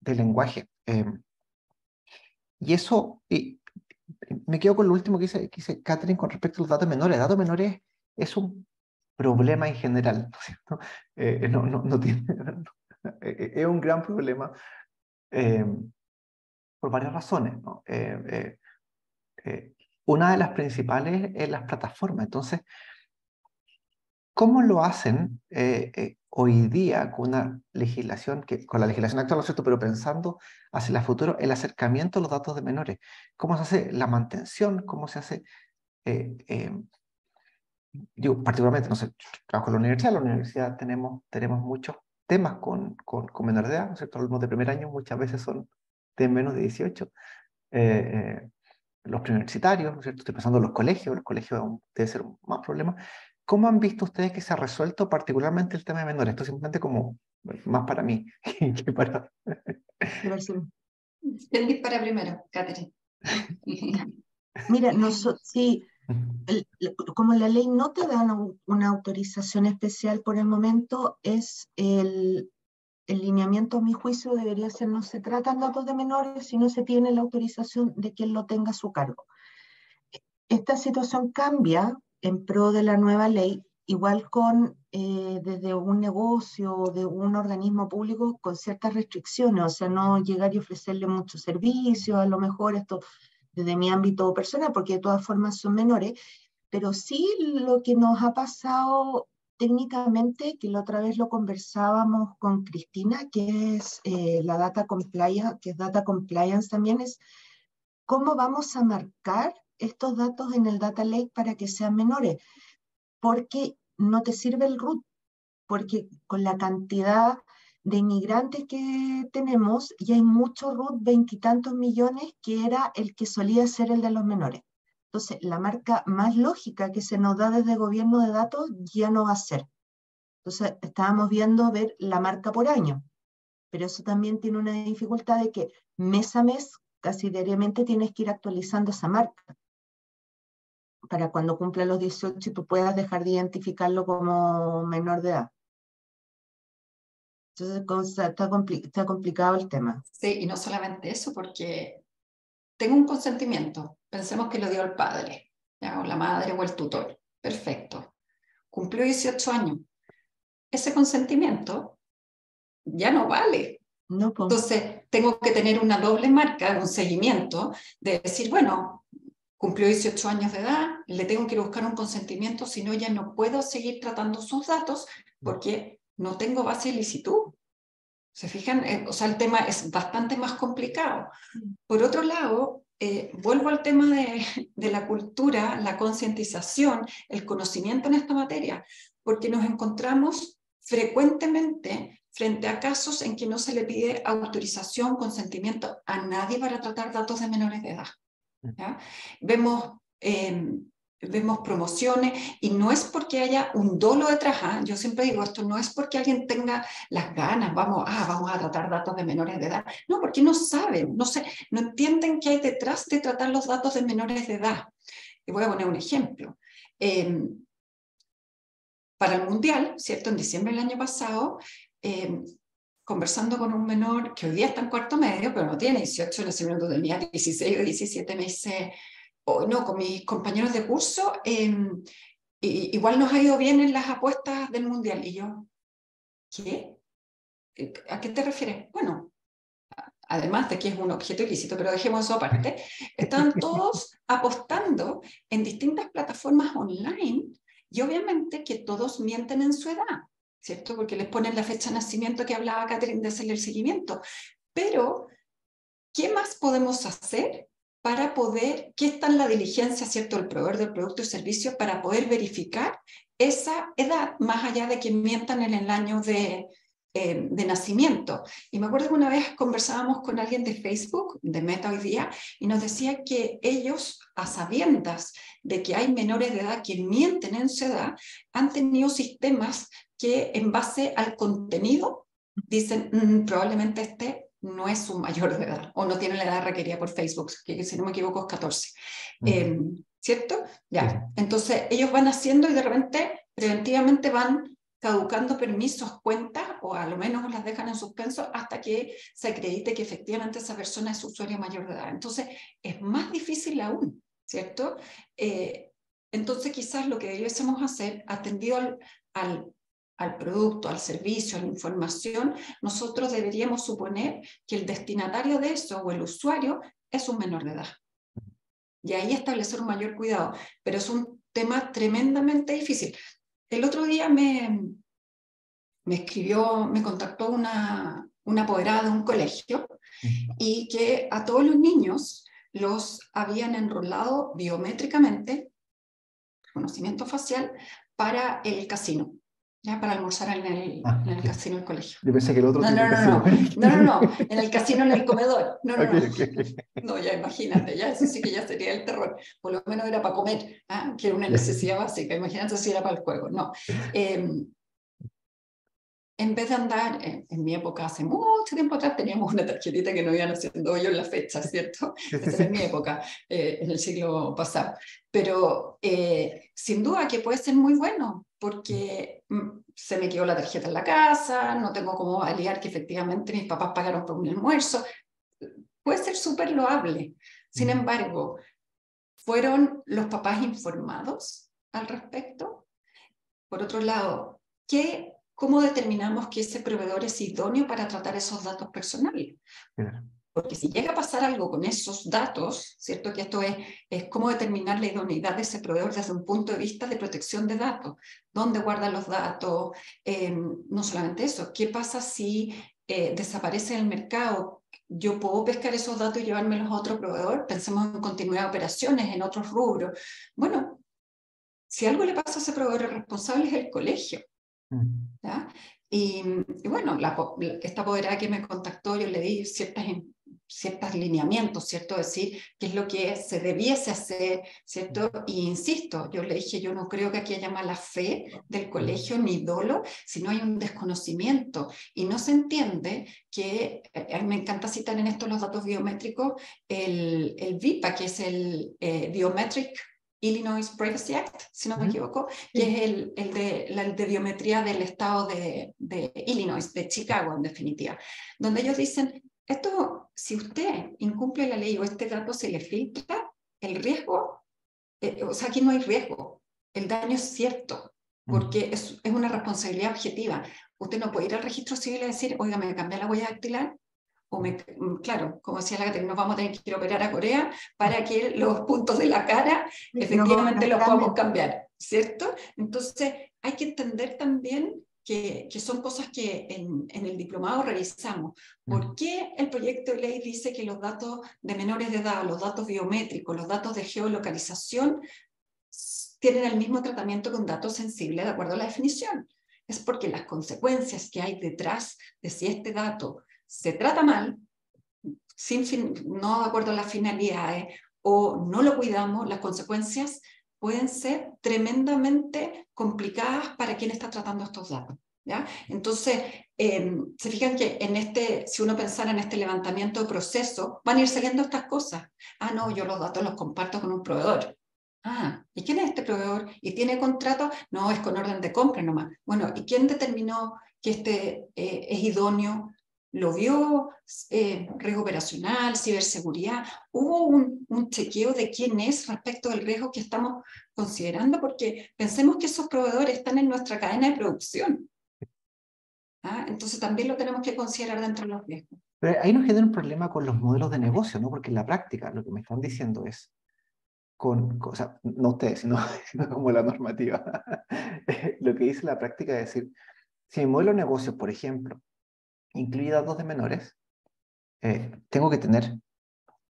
de lenguaje. y eso, y me quedo con lo último que dice, que dice Catherine con respecto a los datos menores. Datos menores es un problema en general, ¿no es no, no, no tiene, es un gran problema eh, por varias razones. ¿no? Eh, eh, una de las principales es las plataformas. Entonces, ¿cómo lo hacen hoy día con una legislación, que, con la legislación actual, ¿no es cierto? Pero pensando hacia el futuro, el acercamiento a los datos de menores. ¿Cómo se hace la mantención? ¿Cómo se hace yo particularmente, no sé, trabajo en la universidad, en la universidad tenemos, tenemos muchos temas con, con, con menores de edad, ¿no es cierto? Los de primer año muchas veces son de menos de 18. Eh, eh, los preuniversitarios, ¿no es cierto? Estoy pensando en los colegios, los colegios debe ser más problema. ¿Cómo han visto ustedes que se ha resuelto particularmente el tema de menores? Esto simplemente como más para mí que para... ¿Quién dispara primero, Catherine? Mira, nosotros, sí, como la ley no te da una, autorización especial por el momento, es el, el, lineamiento, a mi juicio, debería ser no se tratan datos de menores si no se tiene la autorización de quien lo tenga a su cargo. Esta situación cambia en pro de la nueva ley, igual con eh, desde un negocio o de un organismo público con ciertas restricciones, o sea, no llegar y ofrecerle muchos servicios, a lo mejor esto desde mi ámbito personal, porque de todas formas son menores, pero sí lo que nos ha pasado técnicamente, que la otra vez lo conversábamos con Cristina, que es eh, la data compliance, que es data compliance también, es cómo vamos a marcar estos datos en el data lake para que sean menores, porque no te sirve el root, porque con la cantidad de inmigrantes que tenemos y hay mucho RUT, veintitantos millones, que era el que solía ser el de los menores. Entonces, la marca más lógica que se nos da desde gobierno de datos ya no va a ser. Entonces, estábamos viendo ver la marca por año, pero eso también tiene una dificultad de que mes a mes, casi diariamente, tienes que ir actualizando esa marca para cuando cumpla los 18 tú puedas dejar de identificarlo como menor de edad. Entonces está, está complicado el tema. Sí, y no solamente eso, porque tengo un consentimiento. Pensemos que lo dio el padre, o la madre o el tutor. Perfecto. Cumplió 18 años. Ese consentimiento ya no vale. No, Entonces, tengo que tener una doble marca, un seguimiento, de decir, bueno, cumplió 18 años de edad, le tengo que buscar un consentimiento, si no, ya no puedo seguir tratando sus datos porque no tengo base de licitud. ¿Se fijan? Eh, o sea, el tema es bastante más complicado. Por otro lado, eh, vuelvo al tema de, de la cultura, la concientización, el conocimiento en esta materia, porque nos encontramos frecuentemente frente a casos en que no se le pide autorización, consentimiento a nadie para tratar datos de menores de edad. ¿ya? Vemos eh, vemos promociones y no es porque haya un dolo detrás, ¿ah? yo siempre digo esto, no es porque alguien tenga las ganas, vamos, ah, vamos a tratar datos de menores de edad, no, porque no saben, no, sé, no entienden qué hay detrás de tratar los datos de menores de edad. Y voy a poner un ejemplo. Em, para el Mundial, ¿cierto? En diciembre del año pasado, em, conversando con un menor que hoy día está en cuarto medio, pero no tiene 18, en ese momento tenía 16 o 17, me dice, o no, con mis compañeros de curso, em, igual nos ha ido bien en las apuestas del Mundial. Y yo, ¿qué? ¿A qué te refieres? Bueno, además de que es un objeto ilícito, pero dejemos eso aparte, están todos apostando en distintas plataformas online y obviamente que todos mienten en su edad, ¿cierto? Porque les ponen la fecha de nacimiento que hablaba Catherine de hacerle el seguimiento. Pero, ¿qué más podemos hacer para poder, ¿qué está en la diligencia, cierto, el proveedor del producto y servicio para poder verificar esa edad, más allá de que mientan en el año de, eh, de nacimiento. Y me acuerdo que una vez conversábamos con alguien de Facebook, de Meta hoy día, y nos decía que ellos, a sabiendas de que hay menores de edad que mienten en su edad, han tenido sistemas que en base al contenido dicen mm, probablemente este no es un mayor de edad o no tiene la edad requerida por Facebook, que si no me equivoco es 14. Em, ¿Cierto? Ya. Entonces ellos van haciendo y de repente preventivamente van caducando permisos, cuentas, o a lo menos las dejan en suspenso hasta que se acredite que efectivamente esa persona es usuario mayor de edad. Entonces, es más difícil aún, ¿cierto? Eh, entonces, quizás lo que debiésemos hacer, atendido al, al, al, producto, al servicio, a la información, nosotros deberíamos suponer que el destinatario de eso o el usuario es un menor de edad. Y ahí establecer un mayor cuidado, pero es un tema tremendamente difícil. El otro día me, me escribió, me contactó una, una apoderada de un colegio y que a todos los niños los habían enrolado biométricamente, conocimiento facial, para el casino, ya para almorzar en el, Ah, en el casino del colegio. Yo pensé que el otro No, no, no, no, no, no, no, en el casino, en el comedor. No, no, no. No, ya imagínate, ya eso sí que ya sería el terror. Por lo menos era para comer, ¿ah? que era una necesidad básica. Imagínate si era para el juego. No. Eh, en vez de andar, en, en mi época, hace mucho tiempo atrás, teníamos una tarjetita que nos iban haciendo hoyo en la fecha, ¿cierto? Esa era mi época, eh, en el siglo pasado. Pero eh, sin duda que puede ser muy bueno, porque mm, se me quedó la tarjeta en la casa, no tengo cómo validar que efectivamente mis papás pagaron por un almuerzo. Puede ser súper loable. Sin embargo, ¿fueron los papás informados al respecto? Por otro lado, ¿qué, ¿cómo determinamos que ese proveedor es idóneo para tratar esos datos personales? Claro. Porque si llega a pasar algo con esos datos, ¿cierto? Que esto es, es cómo determinar la idoneidad de ese proveedor desde un punto de vista de protección de datos. ¿Dónde guardan los datos? Eh, no solamente eso, ¿qué pasa si eh, desaparece el mercado? Yo puedo pescar esos datos y llevármelos a otro proveedor. Pensemos en continuidad de operaciones, en otros rubros. Bueno, si algo le pasa a ese proveedor, el responsable es el colegio. Mm. ¿ya? Y, y bueno, la, esta apoderada que me contactó, yo le di ciertas, ciertos lineamientos, ¿cierto? Decir qué es lo que se debiese hacer, ¿cierto? Y insisto, yo le dije, yo no creo que aquí haya mala fe del colegio ni dolo, sino hay un desconocimiento. Y no se entiende que, eh, me encanta citar en esto los datos biométricos, el, el VIPA, que es el eh, Biometric Illinois Privacy Act, si no me equivoco, que es el, el, de, la el de biometría del estado de, de Illinois, de Chicago en definitiva, donde ellos dicen, esto, si usted incumple la ley o este dato se le filtra, el riesgo, eh, o sea, aquí no hay riesgo, el daño es cierto, porque es, es una responsabilidad objetiva. Usted no puede ir al registro civil y decir, oiga, me cambié la huella dactilar, o me, mm, claro, como decía la Caterina, nos vamos a tener que ir a operar a Corea para que los puntos de la cara efectivamente no, lo no podemos cambia. cambiar, ¿cierto? Entonces, hay que entender también que, que son cosas que en, en el diplomado revisamos. ¿Por Mm. qué el proyecto de ley dice que los datos de menores de edad, los datos biométricos, los datos de geolocalización tienen el mismo tratamiento que un dato sensible de acuerdo a la definición? Es porque las consecuencias que hay detrás de si este dato se trata mal, sin no de acuerdo a las finalidades o no lo cuidamos, las consecuencias pueden ser tremendamente complicadas para quien está tratando estos datos. ¿ya? Entonces, eh, se fijan que en este, si uno pensara en este levantamiento de proceso, van a ir saliendo estas cosas. Ah, no, yo los datos los comparto con un proveedor. Ah, ¿y quién es este proveedor? ¿Y tiene contrato? No, es con orden de compra nomás. Bueno, ¿y quién determinó que este eh, es idóneo? ¿Lo vio? Eh, riesgo operacional, ciberseguridad. ¿Hubo un, chequeo de quién es respecto del riesgo que estamos considerando? Porque pensemos que esos proveedores están en nuestra cadena de producción. ¿Ah? Entonces también lo tenemos que considerar dentro de los riesgos. Pero ahí nos genera un problema con los modelos de negocio, ¿no? Porque en la práctica lo que me están diciendo es, con, o sea, no ustedes, sino, sino como la normativa, lo que dice la práctica es decir, si mi modelo de negocio, por ejemplo, incluye datos de menores, eh, tengo que tener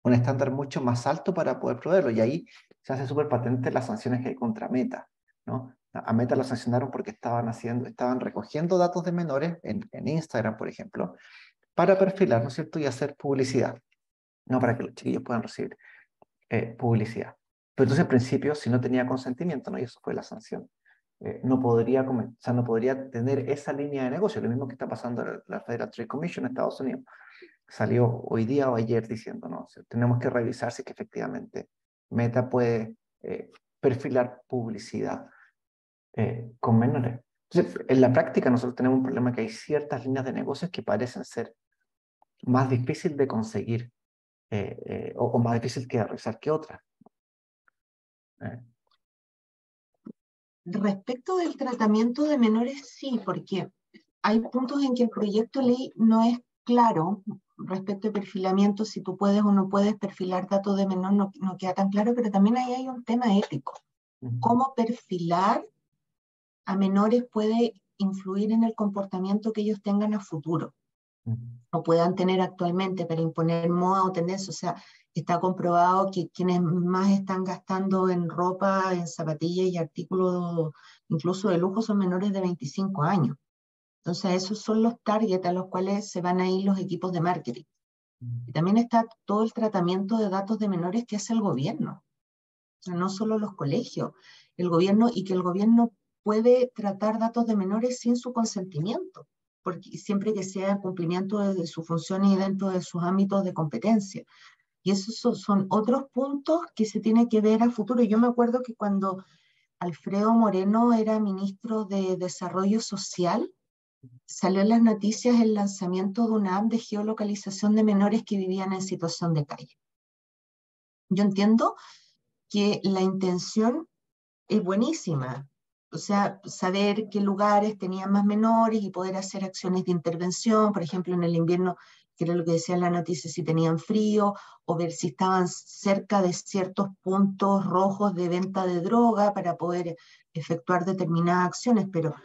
un estándar mucho más alto para poder proveerlo. Y ahí se hace súper patente las sanciones que hay contra Meta, ¿no? A Meta lo sancionaron porque estaban, haciendo, estaban recogiendo datos de menores en, en Instagram, por ejemplo, para perfilar, ¿no es cierto?, y hacer publicidad, no para que los chiquillos puedan recibir eh, publicidad. Pero entonces, al principio, si no tenía consentimiento, ¿no? y eso fue la sanción, eh, no, podría, o sea, no podría tener esa línea de negocio, lo mismo que está pasando en la Federal Trade Commission en Estados Unidos. Salió hoy día o ayer diciendo, no, tenemos que revisar si que efectivamente Meta puede eh, perfilar publicidad eh, con menores. Entonces, en la práctica nosotros tenemos un problema que hay ciertas líneas de negocios que parecen ser más difíciles de conseguir o, o, más difícil que realizar que otras. Respecto del tratamiento de menores, sí, porque hay puntos en que el proyecto de ley no es claro respecto al perfilamiento, si tú puedes o no puedes perfilar datos de menor no, no queda tan claro, pero también ahí hay un tema ético. ¿Cómo perfilar a menores puede influir en el comportamiento que ellos tengan a futuro o puedan tener actualmente para imponer moda o tendencia? O sea, está comprobado que quienes más están gastando en ropa, en zapatillas y artículos incluso de lujo son menores de 25 años. Entonces, esos son los targets a los cuales se van a ir los equipos de marketing. Y también está todo el tratamiento de datos de menores que hace el gobierno. O sea, no solo los colegios, el gobierno y que el gobierno puede tratar datos de menores sin su consentimiento, porque siempre que sea en cumplimiento de sus funciones y dentro de sus ámbitos de competencia. Y esos son, otros puntos que se tiene que ver a futuro. Yo me acuerdo que cuando Alfredo Moreno era ministro de Desarrollo Social, salió en las noticias el lanzamiento de una app de geolocalización de menores que vivían en situación de calle. Yo entiendo que la intención es buenísima, o sea, saber qué lugares tenían más menores y poder hacer acciones de intervención, por ejemplo, en el invierno que era lo que decía en la noticia, si tenían frío o ver si estaban cerca de ciertos puntos rojos de venta de droga para poder efectuar determinadas acciones, pero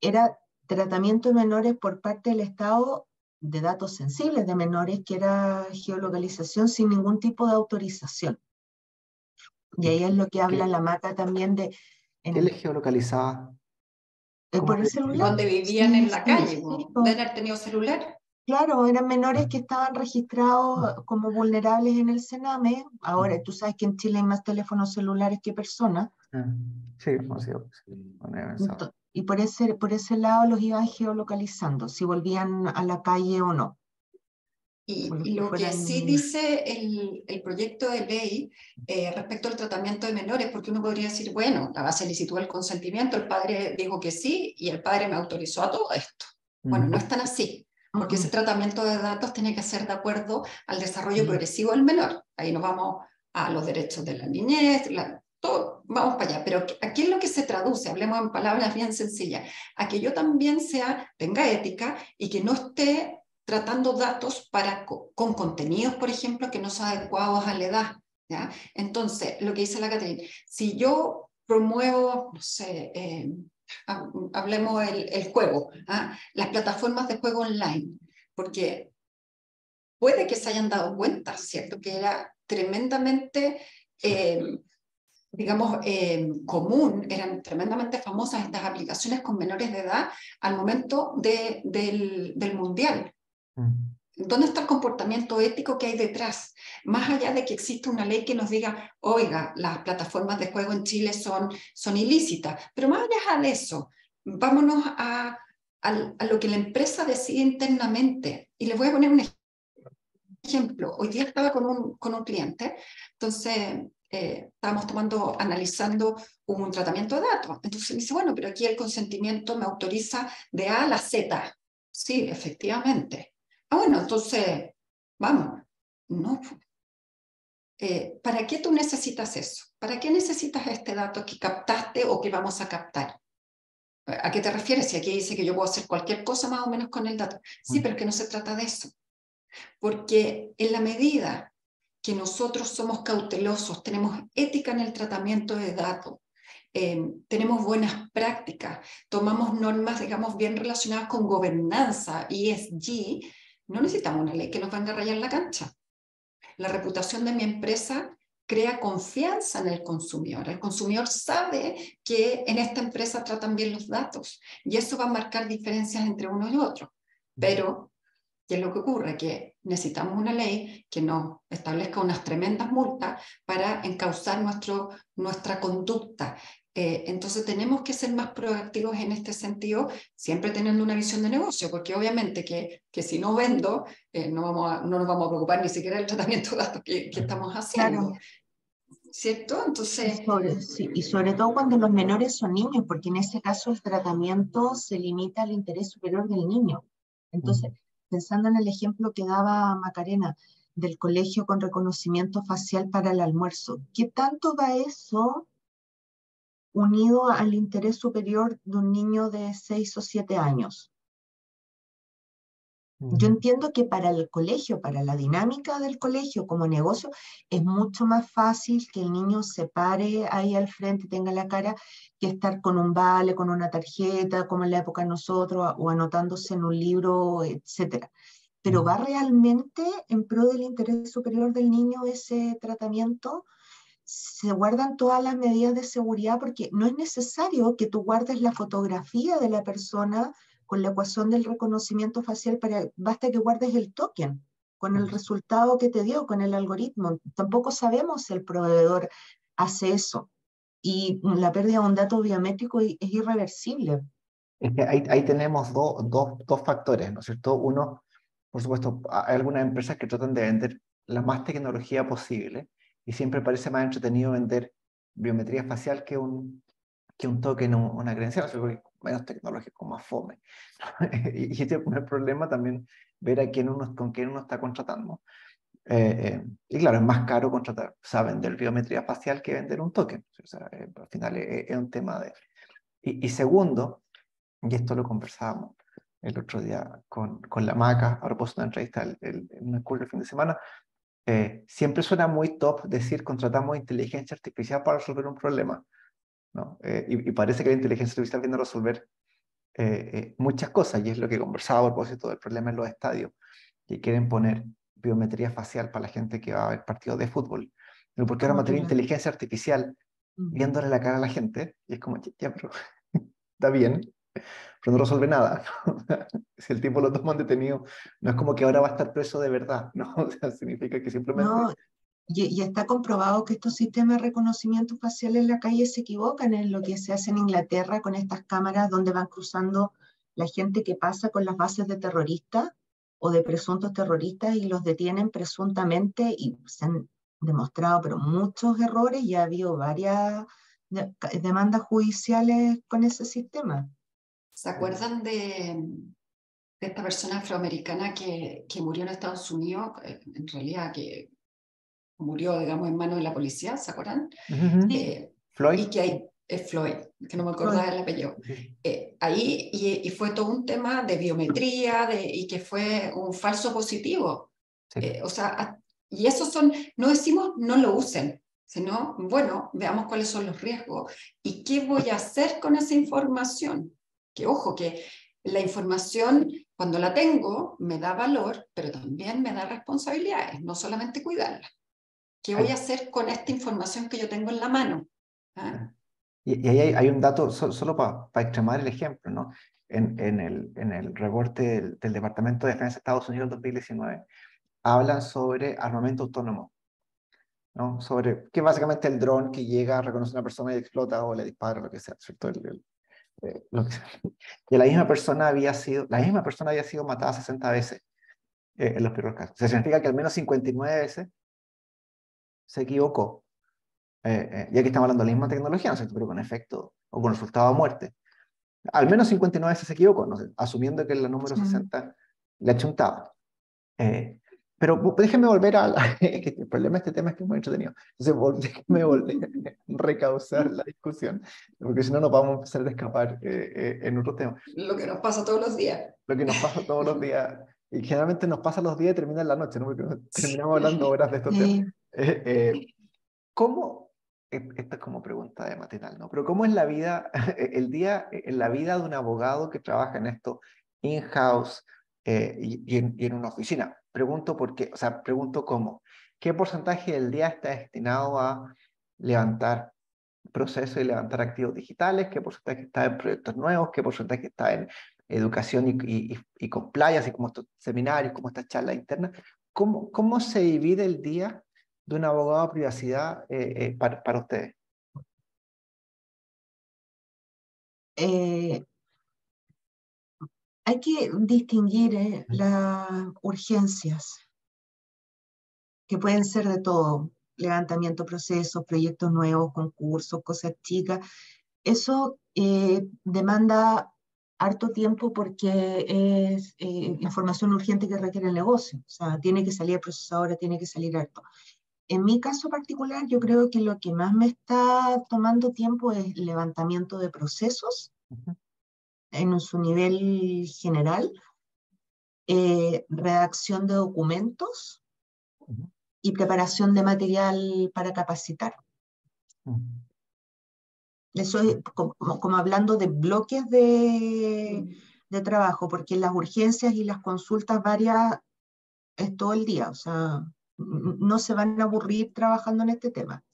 era tratamiento de menores por parte del Estado de datos sensibles de menores, que era geolocalización sin ningún tipo de autorización. Y ahí es lo que habla la MACA también de... En, ¿Qué les geolocalizaba? Eh, por el celular. Donde vivían en la calle, sí, haber tenido celular. Claro, eran menores que estaban registrados como vulnerables en el Sename. Ahora, tú sabes que en Chile hay más teléfonos celulares que personas. Ah, sí, Y por ese, por ese lado los iban geolocalizando, si volvían a la calle o no. Y, lo que sí dice el, el, proyecto de ley eh, respecto al tratamiento de menores, porque uno podría decir, bueno, la base solicitó el consentimiento, el padre dijo que sí y el padre me autorizó a todo esto. Bueno, no es tan así porque ese tratamiento de datos tiene que ser de acuerdo al desarrollo progresivo del menor. Ahí nos vamos a los derechos de la niñez, todo, vamos para allá. Pero aquí es lo que se traduce, hablemos en palabras bien sencillas, a que yo también sea, tenga ética y que no esté tratando datos para, con contenidos, por ejemplo, que no son adecuados a la edad. ¿ya? Entonces, lo que dice la Caterina, si yo promuevo, no sé, eh, hablemos el, el juego, ¿ah? las plataformas de juego online, porque puede que se hayan dado cuenta, ¿cierto? Que era tremendamente, eh, digamos, eh, común, eran tremendamente famosas estas aplicaciones con menores de edad al momento de, del, del mundial. Mm. ¿Dónde está el comportamiento ético que hay detrás? Más allá de que exista una ley que nos diga, oiga, las plataformas de juego en Chile son, son ilícitas, pero más allá de eso, vámonos a, a, lo que la empresa decide internamente. Y les voy a poner un ejemplo. Hoy día estaba con un, con un cliente, entonces eh, estábamos tomando, analizando un tratamiento de datos. Entonces me dice, bueno, pero aquí el consentimiento me autoriza de A a la Z. Sí, efectivamente. Ah, bueno, entonces, vamos, no. Eh, ¿Para qué tú necesitas eso? ¿Para qué necesitas este dato que captaste o que vamos a captar? ¿A qué te refieres? Si aquí dice que yo puedo hacer cualquier cosa más o menos con el dato. Sí, pero es que no se trata de eso. Porque en la medida que nosotros somos cautelosos, tenemos ética en el tratamiento de datos, eh, tenemos buenas prácticas, tomamos normas, digamos, bien relacionadas con gobernanza, ESG, no necesitamos una ley que nos venga a rayar la cancha. La reputación de mi empresa crea confianza en el consumidor. El consumidor sabe que en esta empresa tratan bien los datos y eso va a marcar diferencias entre uno y otro. Pero, ¿qué es lo que ocurre? Que necesitamos una ley que nos establezca unas tremendas multas para encauzar nuestro, nuestra conducta. Eh, entonces tenemos que ser más proactivos en este sentido, siempre teniendo una visión de negocio, porque obviamente que, que si no vendo, eh, no, vamos no nos vamos a preocupar ni siquiera del tratamiento de datos que, que estamos haciendo. ¿Cierto? Entonces... Y sobre, y sobre todo cuando los menores son niños, porque en ese caso el tratamiento se limita al interés superior del niño. Entonces, pensando en el ejemplo que daba Macarena del colegio con reconocimiento facial para el almuerzo, ¿qué tanto va eso unido al interés superior de un niño de 6 o 7 años. Yo entiendo que para el colegio, para la dinámica del colegio como negocio, es mucho más fácil que el niño se pare ahí al frente, tenga la cara, que estar con un vale, con una tarjeta, como en la época de nosotros, o anotándose en un libro, etc. Pero ¿va realmente en pro del interés superior del niño ese tratamiento? Se guardan todas las medidas de seguridad porque no es necesario que tú guardes la fotografía de la persona con la ecuación del reconocimiento facial, para, basta que guardes el token con el resultado que te dio, con el algoritmo. Tampoco sabemos si el proveedor hace eso. Y la pérdida de un dato biométrico es irreversible. Es que ahí, ahí tenemos dos, dos factores, ¿no es cierto? Uno, por supuesto, hay algunas empresas que tratan de vender la más tecnología posible, y siempre parece más entretenido vender biometría facial que un, que un token o una credencial, porque menos tecnológico, más fome. y, este es el problema también, ver a quién uno, con quién uno está contratando. Eh, eh, y claro, es más caro contratar, o sea, vender biometría facial que vender un token. O sea, eh, al final es, un tema de... Y, y, segundo, y esto lo conversábamos el otro día con, con la Maca, a propósito de una entrevista el, el, en un curso el fin de semana, eh, siempre suena muy top decir contratamos inteligencia artificial para resolver un problema. ¿no? Eh, y, parece que la inteligencia artificial viene a resolver eh, muchas cosas, y es lo que conversaba a propósito del problema en los estadios, que quieren poner biometría facial para la gente que va a ver partidos de fútbol. Pero porque ahora mantener inteligencia artificial viéndole la cara a la gente, y es como, ya, pero está bien, pero no resuelve nada. si el tipo lo toman detenido, no es como que ahora va a estar preso de verdad, ¿no? O sea, significa que simplemente... No, y, está comprobado que estos sistemas de reconocimiento facial en la calle se equivocan en lo que se hace en Inglaterra con estas cámaras donde van cruzando la gente que pasa con las bases de terroristas o de presuntos terroristas y los detienen presuntamente y se han demostrado pero muchos errores y ha habido varias demandas judiciales con ese sistema. ¿Se acuerdan de, esta persona afroamericana que, que, murió en Estados Unidos? Eh, en realidad, que murió, digamos, en manos de la policía, ¿se acuerdan? Eh, Floyd. Y que hay, es Floyd, que no me acordaba del apellido. Eh, ahí, y, y, fue todo un tema de biometría de, y que fue un falso positivo. o sea, y esos son, no decimos no lo usen, sino, bueno, veamos cuáles son los riesgos y qué voy a hacer con esa información que ojo, que la información cuando la tengo me da valor, pero también me da responsabilidades, no solamente cuidarla. ¿Qué voy a hacer con esta información que yo tengo en la mano? ¿Ah? Y, ahí hay, un dato, solo para extremar el ejemplo, ¿no? En, en, el, en el reporte del, Departamento de Defensa de Estados Unidos 2019, hablan sobre armamento autónomo, ¿no? Sobre que básicamente el dron que llega a reconocer a una persona y explota o le dispara, lo que sea, ¿cierto? El, eh, que, la misma persona había sido, la misma persona había sido matada 60 veces eh, en los primeros casos. O significa que al menos 59 veces se equivocó. Eh, ya que estamos hablando de la misma tecnología, ¿no pero con efecto o con resultado de muerte. Al menos 59 veces se equivocó, ¿no? asumiendo que el número 60 le achuntaba. Pero déjenme volver a... el problema de este tema es que es muy entretenido. Entonces, déjenme volver a recausar la discusión, porque si no nos vamos a empezar a escapar eh, eh, en otro tema. Lo que nos pasa todos los días. Lo que nos pasa todos los días. Y generalmente nos pasa los días y termina en la noche, ¿no? Porque terminamos hablando horas de estos temas. Eh, ¿Cómo, esta es como pregunta de matinal, ¿no? Pero ¿cómo es la vida, el día, la vida de un abogado que trabaja en esto in-house y, y, en, y en una oficina? Pregunto por qué, o sea, pregunto cómo. qué porcentaje del día está destinado a levantar procesos y levantar activos digitales, qué porcentaje está en proyectos nuevos, qué porcentaje está en educación y, y compliance, y como estos seminarios, como estas charlas internas. ¿Cómo, ¿Cómo se divide el día de un abogado de privacidad eh, eh, para, para, ustedes? Eh, hay que distinguir eh, las urgencias, que pueden ser de todo, levantamiento, procesos, proyectos nuevos, concursos, cosas chicas. Eso eh, demanda harto tiempo porque es eh, información urgente que requiere el negocio. O sea, tiene que salir procesadora, tiene que salir harto. En mi caso particular, yo creo que lo que más me está tomando tiempo es levantamiento de procesos uh -huh. En su nivel general, eh, redacción de documentos uh -huh. y preparación de material para capacitar. Uh -huh. Eso es como, como, hablando de bloques de, de, trabajo, porque las urgencias y las consultas varias es todo el día, o sea, no se van a aburrir trabajando en este tema.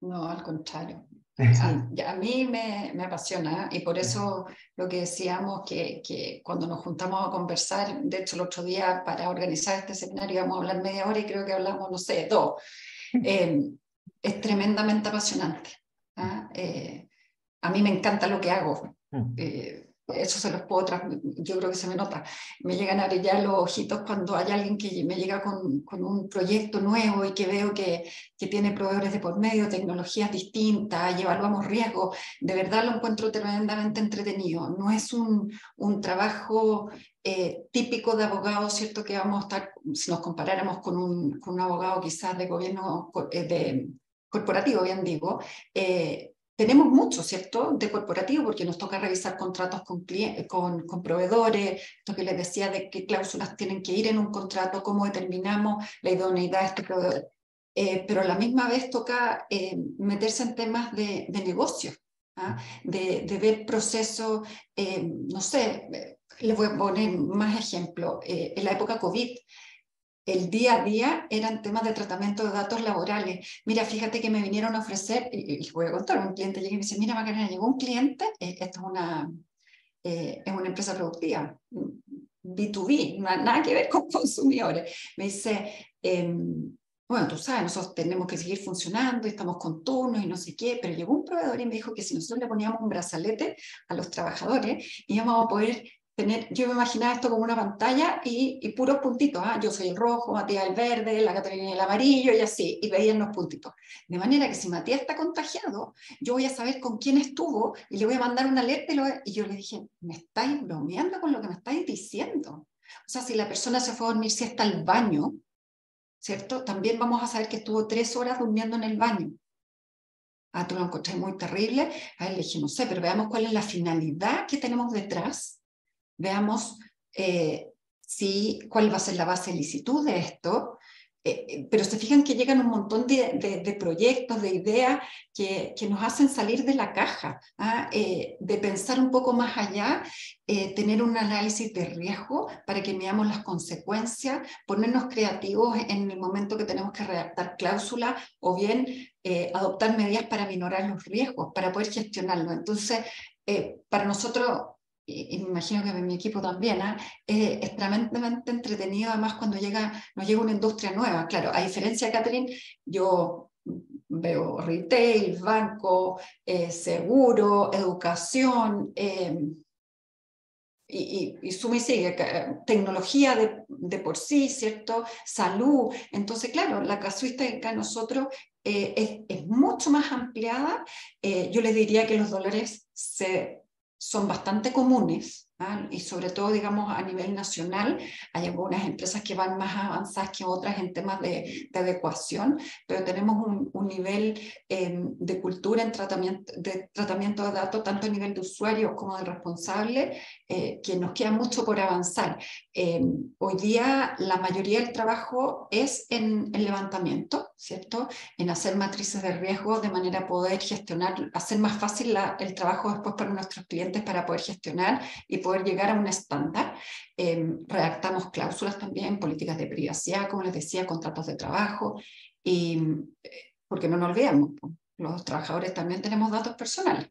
No, al contrario. A mí me, me, apasiona y por eso lo que decíamos que, que, cuando nos juntamos a conversar, de hecho el otro día para organizar este seminario íbamos a hablar media hora y creo que hablamos, no sé, dos. Eh, es tremendamente apasionante. ¿ah? Eh, a mí me encanta lo que hago. Eh, eso se los puedo yo creo que se me nota. Me llegan a brillar los ojitos cuando hay alguien que me llega con, con un proyecto nuevo y que veo que, que, tiene proveedores de por medio, tecnologías distintas y evaluamos riesgos. De verdad lo encuentro tremendamente entretenido. No es un, un trabajo eh, típico de abogado, ¿cierto? Que vamos a estar, si nos comparáramos con un, con un abogado quizás de gobierno, eh, de corporativo, bien digo, eh, tenemos mucho, ¿cierto?, de corporativo, porque nos toca revisar contratos con, con, con, proveedores, esto que les decía de qué cláusulas tienen que ir en un contrato, cómo determinamos la idoneidad de este proveedor. Eh, pero a la misma vez toca eh, meterse en temas de, de negocio, ¿ah? de, de, ver procesos, eh, no sé, les voy a poner más ejemplos. Eh, en la época COVID, el día a día eran temas de tratamiento de datos laborales. Mira, fíjate que me vinieron a ofrecer, y, y voy a contar, un cliente llega y me dice, mira Macarena, llegó un cliente, eh, esto es una, eh, es una empresa productiva, B2B, nada, que ver con consumidores. Me dice, eh, bueno, tú sabes, nosotros tenemos que seguir funcionando estamos con turnos y no sé qué, pero llegó un proveedor y me dijo que si nosotros le poníamos un brazalete a los trabajadores, íbamos a poder yo me imaginaba esto como una pantalla y, puros puntitos, ¿ah? yo soy el rojo, Matías el verde, la Catalina el amarillo y así, y veían los puntitos. De manera que si Matías está contagiado, yo voy a saber con quién estuvo y le voy a mandar una alerta y yo le dije, me estáis bromeando con lo que me estáis diciendo. O sea, si la persona se fue a dormir si está al baño, ¿cierto? También vamos a saber que estuvo tres horas durmiendo en el baño. Ah, tú lo encontré muy terrible. A él le dije, no sé, pero veamos cuál es la finalidad que tenemos detrás veamos eh, si, cuál va a ser la base de licitud de esto, eh, pero se fijan que llegan un montón de, de, de proyectos, de ideas que, que, nos hacen salir de la caja, ¿ah? eh, de pensar un poco más allá, eh, tener un análisis de riesgo para que veamos las consecuencias, ponernos creativos en el momento que tenemos que redactar cláusulas o bien eh, adoptar medidas para minorar los riesgos, para poder gestionarlo. Entonces, para nosotros y, me imagino que mi equipo también, eh, es tremendamente entretenido además cuando llega, nos llega una industria nueva. Claro, a diferencia de Catherine, yo veo retail, banco, eh, seguro, educación, eh, y, y, sigue, tecnología de, de, por sí, ¿cierto? Salud. Entonces, claro, la casuística de nosotros eh, es, es, mucho más ampliada. Yo les diría que los dolores se son bastante comunes y sobre todo, digamos, a nivel nacional, hay algunas empresas que van más avanzadas que otras en temas de, de adecuación, pero tenemos un, un nivel eh, de cultura en tratamiento de, tratamiento de datos, tanto a nivel de usuario como de responsable, eh, que nos queda mucho por avanzar. Eh, hoy día la mayoría del trabajo es en el levantamiento, ¿cierto? En hacer matrices de riesgo de manera a poder gestionar, hacer más fácil la, el trabajo después para nuestros clientes para poder gestionar y poder llegar a un estándar. Em, redactamos cláusulas también, políticas de privacidad, como les decía, contratos de trabajo, y, eh, porque no nos olvidemos, los trabajadores también tenemos datos personales.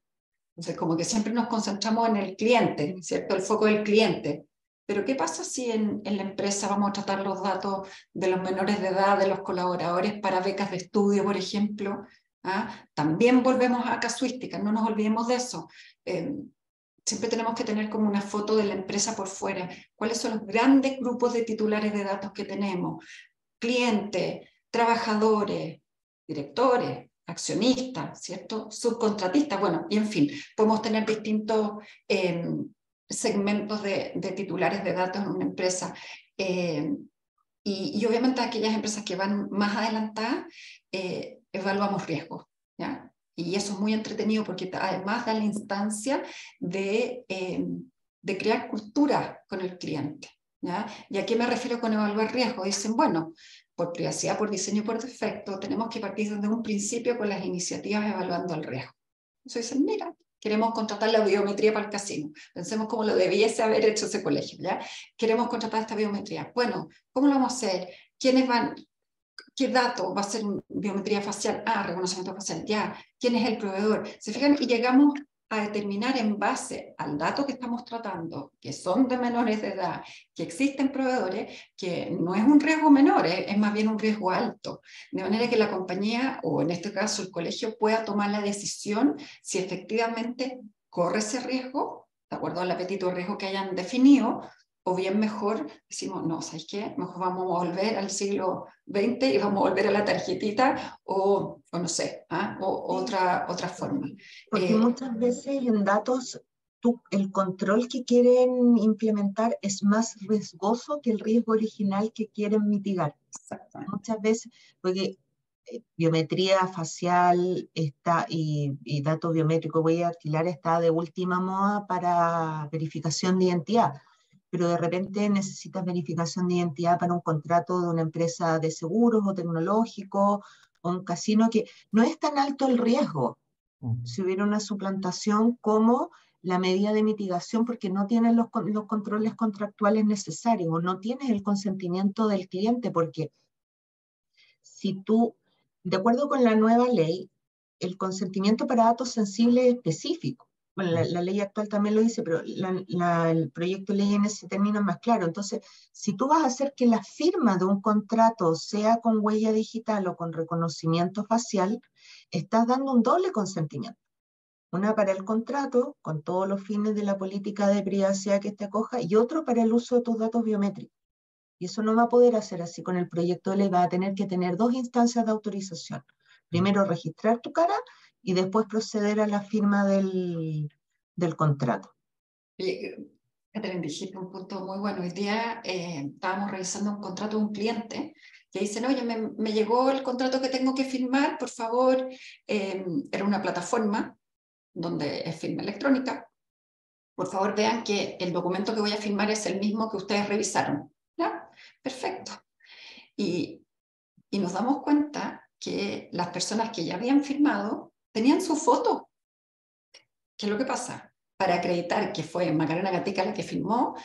Entonces, como que siempre nos concentramos en el cliente, ¿cierto? El foco del cliente. Pero ¿qué pasa si en, en, la empresa vamos a tratar los datos de los menores de edad, de los colaboradores para becas de estudio, por ejemplo? ¿Ah? También volvemos a casuística, no nos olvidemos de eso. Eh, siempre tenemos que tener como una foto de la empresa por fuera. ¿Cuáles son los grandes grupos de titulares de datos que tenemos? Clientes, trabajadores, directores, accionistas, ¿cierto? Subcontratistas, bueno, y en fin, podemos tener distintos eh, segmentos de, titulares de datos en una empresa. Eh, y, y, obviamente aquellas empresas que van más adelantadas, eh, evaluamos riesgos. Y eso es muy entretenido porque además da la instancia de, eh, de crear cultura con el cliente. ¿ya? ¿Y a qué me refiero con evaluar riesgos? Dicen, bueno, por privacidad, por diseño, por defecto, tenemos que partir desde un principio con las iniciativas evaluando el riesgo. Entonces dicen, mira, queremos contratar la biometría para el casino. Pensemos cómo lo debiese haber hecho ese colegio, ¿ya? Queremos contratar esta biometría. Bueno, ¿cómo lo vamos a hacer? ¿Quiénes van? ¿Qué dato va a ser biometría facial? Ah, reconocimiento facial, ya. ¿Quién es el proveedor? ¿Se fijan? Y llegamos a determinar en base al dato que estamos tratando, que son de menores de edad, que existen proveedores, que no es un riesgo menor, ¿eh? es más bien un riesgo alto. De manera que la compañía, o en este caso el colegio, pueda tomar la decisión si efectivamente corre ese riesgo, de acuerdo al apetito riesgo que hayan definido, o bien mejor decimos, no, ¿sabes qué? Mejor vamos a volver al siglo XX y vamos a volver a la tarjetita o, o no sé, ¿ah? o otra, otra forma. Porque eh, muchas veces en datos tú, el control que quieren implementar es más riesgoso que el riesgo original que quieren mitigar. Muchas veces, porque eh, biometría facial está y, y datos biométricos voy a alquilar está de última moda para verificación de identidad pero de repente necesitas verificación de identidad para un contrato de una empresa de seguros o tecnológico o un casino que no es tan alto el riesgo si hubiera una suplantación como la medida de mitigación porque no tienes los, los controles contractuales necesarios o no tienes el consentimiento del cliente porque si tú, de acuerdo con la nueva ley, el consentimiento para datos sensibles es específico la, ley actual también lo dice, pero el proyecto ley en ese término es más claro. Entonces, si tú vas a hacer que la firma de un contrato sea con huella digital o con reconocimiento facial, estás dando un doble consentimiento. Una para el contrato, con todos los fines de la política de privacidad que te acoja, y otro para el uso de tus datos biométricos. Y eso no va a poder hacer así con el proyecto de ley, va a tener que tener dos instancias de autorización. Primero registrar tu cara y después proceder a la firma del, del contrato. Catherine, dijiste un punto muy bueno. Hoy día eh, estábamos revisando un contrato de un cliente que dicen, oye, me, me, llegó el contrato que tengo que firmar, por favor. Eh, era una plataforma donde es firma electrónica. Por favor, vean que el documento que voy a firmar es el mismo que ustedes revisaron. ¿Ya? Perfecto. Y, y nos damos cuenta que las personas que ya habían firmado tenían su foto. ¿Qué es lo que pasa? Para acreditar que fue Macarena Gatica la que firmó,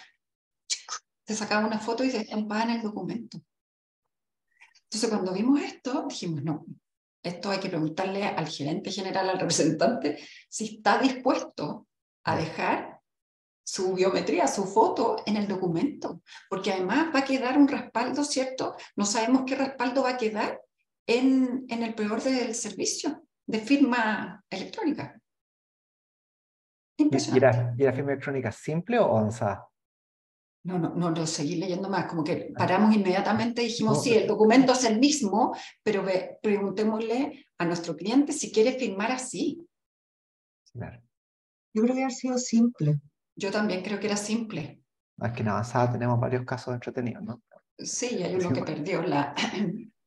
se sacaba una foto y se estampaba en el documento. Entonces, cuando vimos esto, dijimos, no, esto hay que preguntarle al gerente general, al representante, si está dispuesto a dejar su biometría, su foto en el documento, porque además va a quedar un respaldo, ¿cierto? No sabemos qué respaldo va a quedar en, en el peor del servicio de firma electrónica. Impresionante. ¿Y era, firma electrónica simple o avanzada? No, no, no lo seguí leyendo más, como que ah. paramos inmediatamente y dijimos, sí, el documento es el mismo, pero preguntémosle a nuestro cliente si quiere firmar así. Claro. Yo creo que ha sido simple. Yo también creo que era simple. Es que en avanzada tenemos varios casos entretenidos, ¿no? Sí, hay uno que perdió la,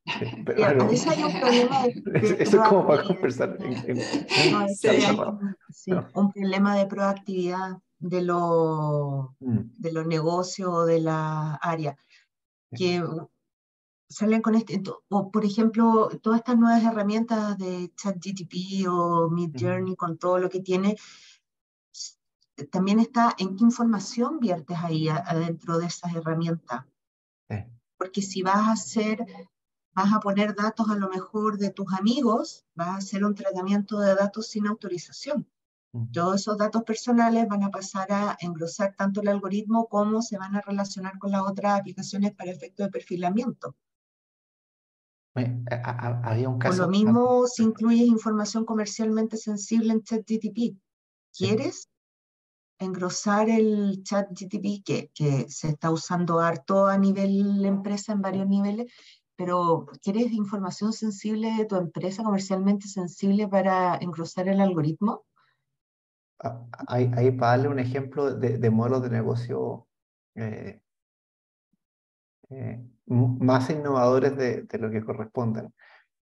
Pero, eso hay un problema de, eso es como para conversar. En, sí, Un problema de proactividad de, lo, mm. de los negocios o de la área. Que salen con este, o por ejemplo, todas estas nuevas herramientas de ChatGTP o Midjourney mm. con todo lo que tiene, también está en qué información viertes ahí adentro de esas herramientas. Porque si vas a hacer, vas a poner datos a lo mejor de tus amigos, vas a hacer un tratamiento de datos sin autorización. Todos esos datos personales van a pasar a engrosar tanto el algoritmo como se van a relacionar con las otras aplicaciones para efecto de perfilamiento. había un caso. O lo mismo si incluyes información comercialmente sensible en ChatGTP. ¿Quieres engrosar el ChatGTP que, que se está usando harto a nivel empresa en varios niveles? Pero ¿quieres información sensible de tu empresa comercialmente sensible para engrosar el algoritmo? ahí, ahí para darle un ejemplo de, de modelos de negocio eh, eh, más innovadores de, de, lo que corresponden.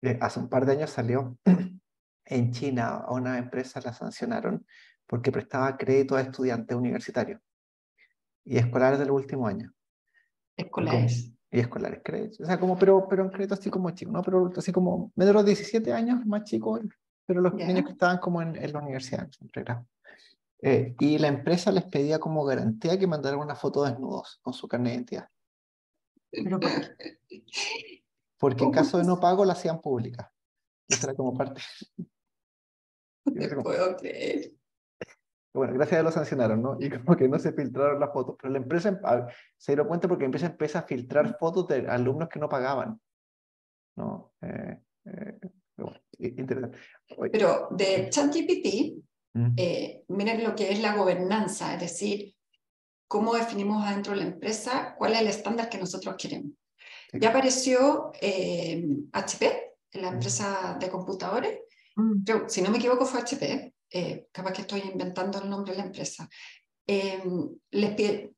Eh, hace un par de años salió en China a una empresa, la sancionaron porque prestaba crédito a estudiantes universitarios y escolares del último año. Escolares. Y, escolares, créditos. O sea, como, pero, pero en crédito así como chico, ¿no? Pero así como, medio de los 17 años, más chicos, pero los niños que estaban como en, en la universidad, eh, y la empresa les pedía como garantía que mandaran una foto desnudos con su carnet de identidad. Porque en caso de no pago la hacían pública. Esa era como parte. No puedo creer. Bueno, gracias a Dios lo sancionaron, ¿no? Y como que no se filtraron las fotos. Pero la empresa se dio cuenta porque la empresa empieza a filtrar fotos de alumnos que no pagaban. ¿no? Eh, eh, pero de ChatGPT, mm. eh, miren lo que es la gobernanza, es decir, cómo definimos adentro de la empresa cuál es el estándar que nosotros queremos. Ya apareció HP, eh, la mm. empresa de computadores, mm. si no me equivoco fue HP, eh, capaz que estoy inventando el nombre de la empresa, les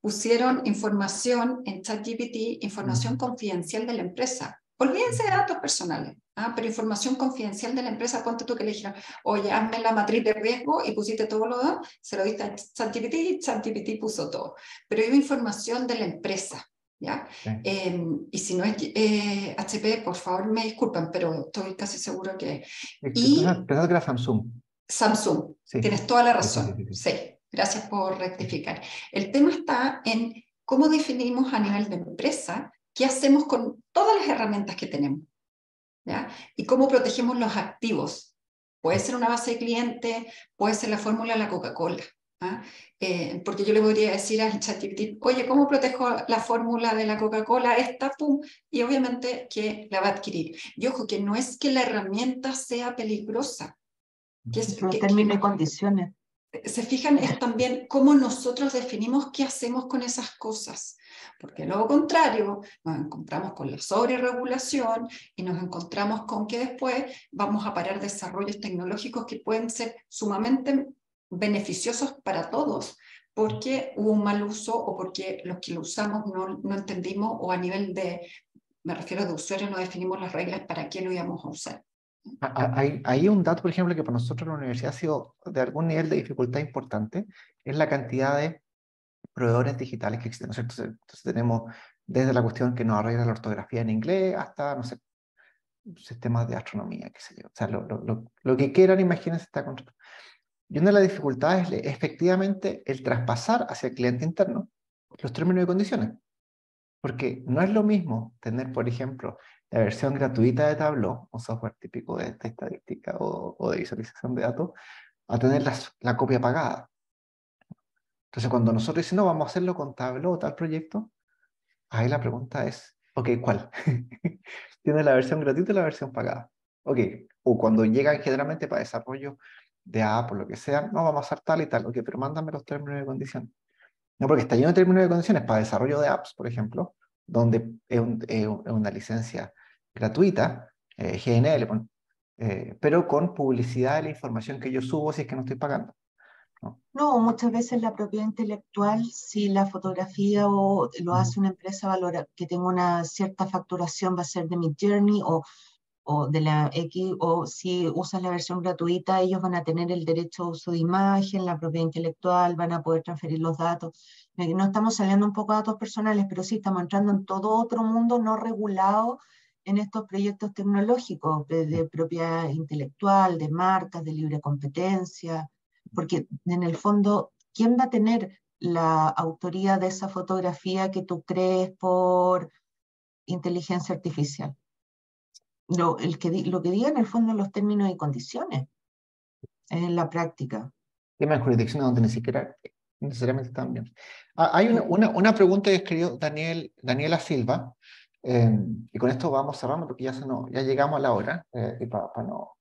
pusieron información en ChatGPT, información confidencial de la empresa. Olvídense de datos personales. Ah, pero información confidencial de la empresa, ponte tú que le dijeron, oye, hazme la matriz de riesgo y pusiste todo lo demás, se lo diste a ChatGPT y ChatGPT puso todo. Pero hay información de la empresa, ¿ya? Em, y si no es HP, eh, por favor me disculpan, pero estoy casi seguro que... Y, Pensaba que era Samsung. Samsung, tienes toda la razón. Sí, gracias por rectificar. El tema está en cómo definimos a nivel de empresa qué hacemos con todas las herramientas que tenemos. Y cómo protegemos los activos. Puede ser una base de cliente, puede ser la fórmula de la Coca-Cola. ¿Ah? Eh, porque yo le podría decir a ChatGPT, oye, ¿cómo protejo la fórmula de la Coca-Cola? Esta, pum, y obviamente que la va a adquirir. Y ojo, que no es que la herramienta sea peligrosa. Que es, que, términos y condiciones. Se fijan, es también cómo nosotros definimos qué hacemos con esas cosas. Porque lo contrario, nos encontramos con la sobreregulación y nos encontramos con que después vamos a parar desarrollos tecnológicos que pueden ser sumamente beneficiosos para todos, porque hubo un mal uso o porque los que lo usamos no, no entendimos o a nivel de, me refiero de usuario, no definimos las reglas para qué lo íbamos a usar. Hay, hay, un dato, por ejemplo, que para nosotros en la universidad ha sido de algún nivel de dificultad importante, es la cantidad de proveedores digitales que existen, Entonces, tenemos desde la cuestión que nos arregla la ortografía en inglés hasta, no sé, sistemas de astronomía, qué sé yo. O sea, lo, lo, lo, que quieran, imagínense, está con... Y una de las dificultades es efectivamente el traspasar hacia el cliente interno los términos y condiciones. Porque no es lo mismo tener, por ejemplo, la versión gratuita de Tableau, un software típico de, estadística o, o, de visualización de datos, a tener la copia pagada. Entonces, cuando nosotros decimos, no, vamos a hacerlo con Tableau o tal proyecto, ahí la pregunta es, ok, ¿cuál? ¿Tiene la versión gratuita o la versión pagada? Ok, o cuando llegan generalmente para desarrollo de app o lo que sea, no, vamos a hacer tal y tal, ok, pero mándame los términos y condiciones. No, porque está lleno de términos y condiciones para desarrollo de apps, por ejemplo, donde es, una licencia gratuita, eh, GNL, eh, pero con publicidad de la información que yo subo si es que no estoy pagando. ¿no? muchas veces la propiedad intelectual, si la fotografía o lo hace una empresa valora que tenga una cierta facturación, va a ser de mi journey o, o de la X, o si usas la versión gratuita, ellos van a tener el derecho a uso de imagen, la propiedad intelectual, van a poder transferir los datos. No estamos saliendo un poco de datos personales, pero sí estamos entrando en todo otro mundo no regulado en estos proyectos tecnológicos de, de propiedad intelectual, de marcas, de libre competencia. porque en el fondo, ¿quién va a tener la autoría de esa fotografía que tú crees por inteligencia artificial? Lo, el que, lo que diga en el fondo los términos y condiciones en la práctica. Temas de jurisdicción donde ni siquiera necesariamente están bien. Ah, hay una, una, una, pregunta que escribió Daniel, Daniela Silva, eh, y con esto vamos cerrando porque ya, se no, ya llegamos a la hora, eh, y para no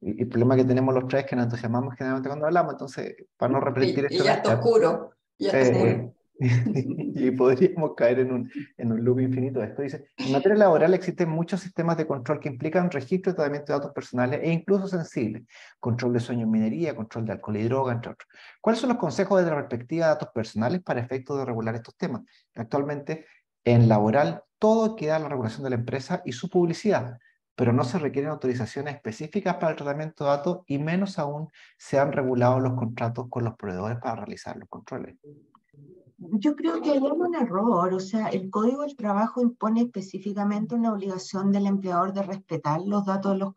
y, el problema que tenemos los tres es que nos entusiasmamos generalmente cuando hablamos, entonces, para no repetir esto. Y ya está oscuro. Ya eh, y podríamos caer en un, en un loop infinito esto. Dice, en materia laboral existen muchos sistemas de control que implican registro y tratamiento de datos personales e incluso sensibles, control de sueño en minería, control de alcohol y droga, entre otros. ¿Cuáles son los consejos desde la perspectiva de datos personales para efectos de regular estos temas? Actualmente, en laboral, todo queda a la regulación de la empresa y su publicidad, pero no se requieren autorizaciones específicas para el tratamiento de datos y menos aún se han regulado los contratos con los proveedores para realizar los controles. Yo creo que hay un error, o sea, el Código del Trabajo impone específicamente una obligación del empleador de respetar los datos de los,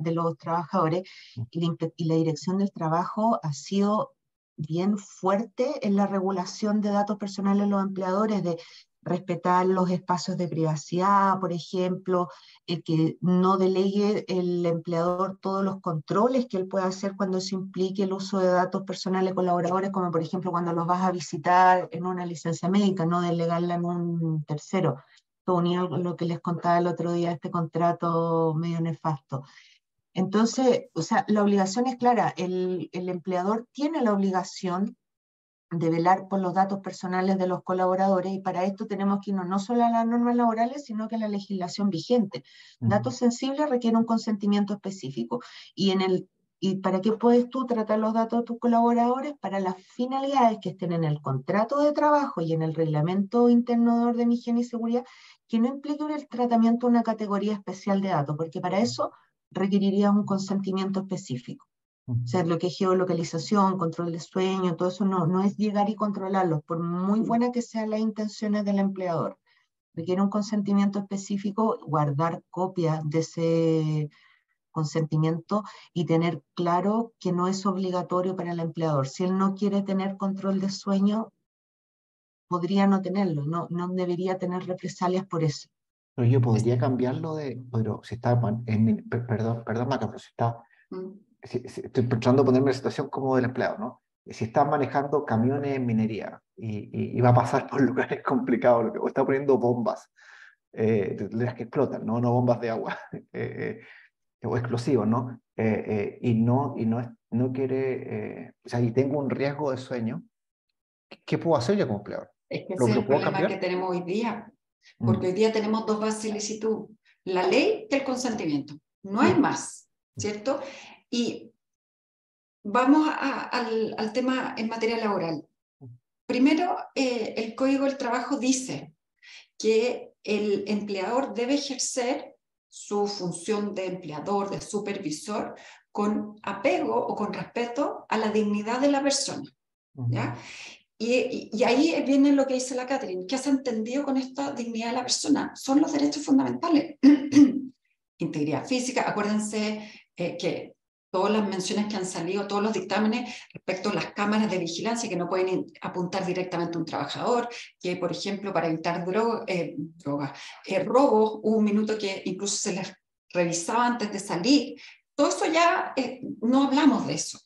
de los trabajadores y la, y la Dirección del Trabajo ha sido bien fuerte en la regulación de datos personales de los empleadores, de respetar los espacios de privacidad, por ejemplo, que no delegue el empleador todos los controles que él pueda hacer cuando se implique el uso de datos personales colaboradores, como por ejemplo cuando los vas a visitar en una licencia médica, no delegarla en un tercero. Unir lo que les contaba el otro día, este contrato medio nefasto. Entonces, o sea, la obligación es clara, el, el empleador tiene la obligación de velar por los datos personales de los colaboradores y para esto tenemos que irnos no solo a las normas laborales, sino que a la legislación vigente. Datos sensibles requieren un consentimiento específico y en el ¿Y para qué puedes tú tratar los datos de tus colaboradores? Para las finalidades que estén en el contrato de trabajo y en el reglamento interno de orden, higiene y seguridad, que no impliquen el tratamiento de una categoría especial de datos, porque para eso requeriría un consentimiento específico. O sea, lo que es geolocalización, control de sueño, todo eso no, no es llegar y controlarlos, por muy buena que sean las intenciones del empleador. Requiere un consentimiento específico, guardar copia de ese consentimiento y tener claro que no es obligatorio para el empleador. Si él no quiere tener control de sueño, podría no tenerlo, no, no debería tener represalias por eso. Pero yo podría cambiarlo de, pero si está, en, perdón, perdón, Maca, pero si está mm estoy tratando de ponerme en la situación como del empleado, ¿no? Si está manejando camiones en minería y, y, va a pasar por lugares complicados, o está poniendo bombas, eh, de las que explotan, ¿no? No bombas de agua, eh, eh, o explosivos, ¿no? Eh, y no, y no, no quiere, o sea, y tengo un riesgo de sueño, ¿qué puedo hacer yo como empleador? Es que ese es el problema que tenemos hoy día, porque mm. hoy día tenemos dos bases de solicitud, la ley y el consentimiento, no hay mm. más, ¿cierto? Y vamos al, tema en materia laboral. Primero, eh, el Código del Trabajo dice que el empleador debe ejercer su función de empleador, de supervisor, con apego o con respeto a la dignidad de la persona. ¿ya? Y, y, ahí viene lo que dice la Catherine, ¿qué has entendido con esta dignidad de la persona? Son los derechos fundamentales. Integridad física, acuérdense eh, que todas las menciones que han salido, todos los dictámenes respecto a las cámaras de vigilancia que no pueden apuntar directamente a un trabajador, que por ejemplo para evitar droga, eh, droga eh, robos, hubo un minuto que incluso se les revisaba antes de salir. Todo eso ya eh, no hablamos de eso.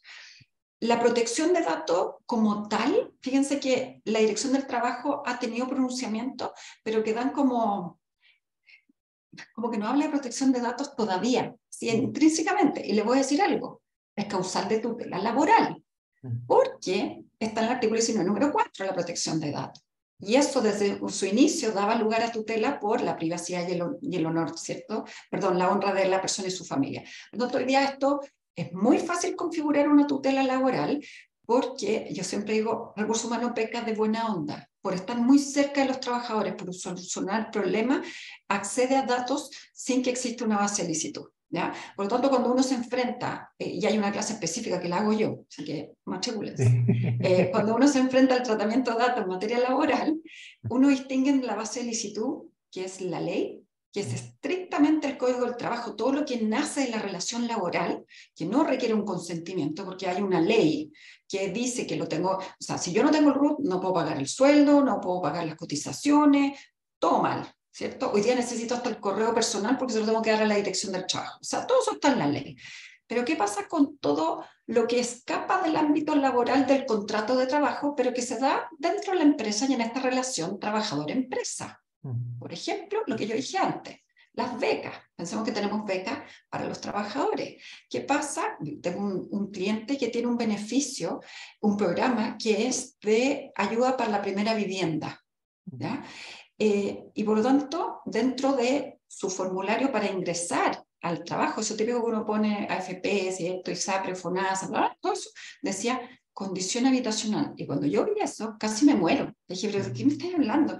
La protección de datos como tal, fíjense que la Dirección del Trabajo ha tenido pronunciamiento, pero que dan como, como que no habla de protección de datos todavía sí, intrínsecamente. Y le voy a decir algo, es causal de tutela laboral, porque está en el artículo 19, número 4, la protección de datos. Y eso desde su inicio daba lugar a tutela por la privacidad y el, y el honor, ¿cierto? Perdón, la honra de la persona y su familia. Tanto, hoy día esto es muy fácil configurar una tutela laboral porque yo siempre digo, recursos humanos peca de buena onda, por estar muy cerca de los trabajadores, por solucionar problemas, accede a datos sin que exista una base de licitud. Por lo tanto, cuando uno se enfrenta, eh, y hay una clase específica que la hago yo, así que matricules, eh, cuando uno se enfrenta al tratamiento de datos en materia laboral, uno distingue en la base de licitud, que es la ley, que es estrictamente el código del trabajo, todo lo que nace de la relación laboral, que no requiere un consentimiento, porque hay una ley que dice que lo tengo, o sea, si yo no tengo el RUT, no puedo pagar el sueldo, no puedo pagar las cotizaciones, todo mal, ¿cierto? Hoy día necesito hasta el correo personal porque se lo tengo que dar a la dirección del trabajo. O sea, todo eso está en la ley. Pero ¿qué pasa con todo lo que escapa del ámbito laboral del contrato de trabajo, pero que se da dentro de la empresa y en esta relación trabajador-empresa? Por ejemplo, lo que yo dije antes, las becas. Pensemos que tenemos becas para los trabajadores. ¿Qué pasa? Tengo un, cliente que tiene un beneficio, un programa que es de ayuda para la primera vivienda. ¿ya? Eh, y por lo tanto, dentro de su formulario para ingresar al trabajo, eso típico que uno pone AFP, ¿cierto? ISAPRE, FONASA, todo eso, decía condición habitacional. Y cuando yo vi eso, casi me muero. Dije, ¿pero de qué me estás hablando?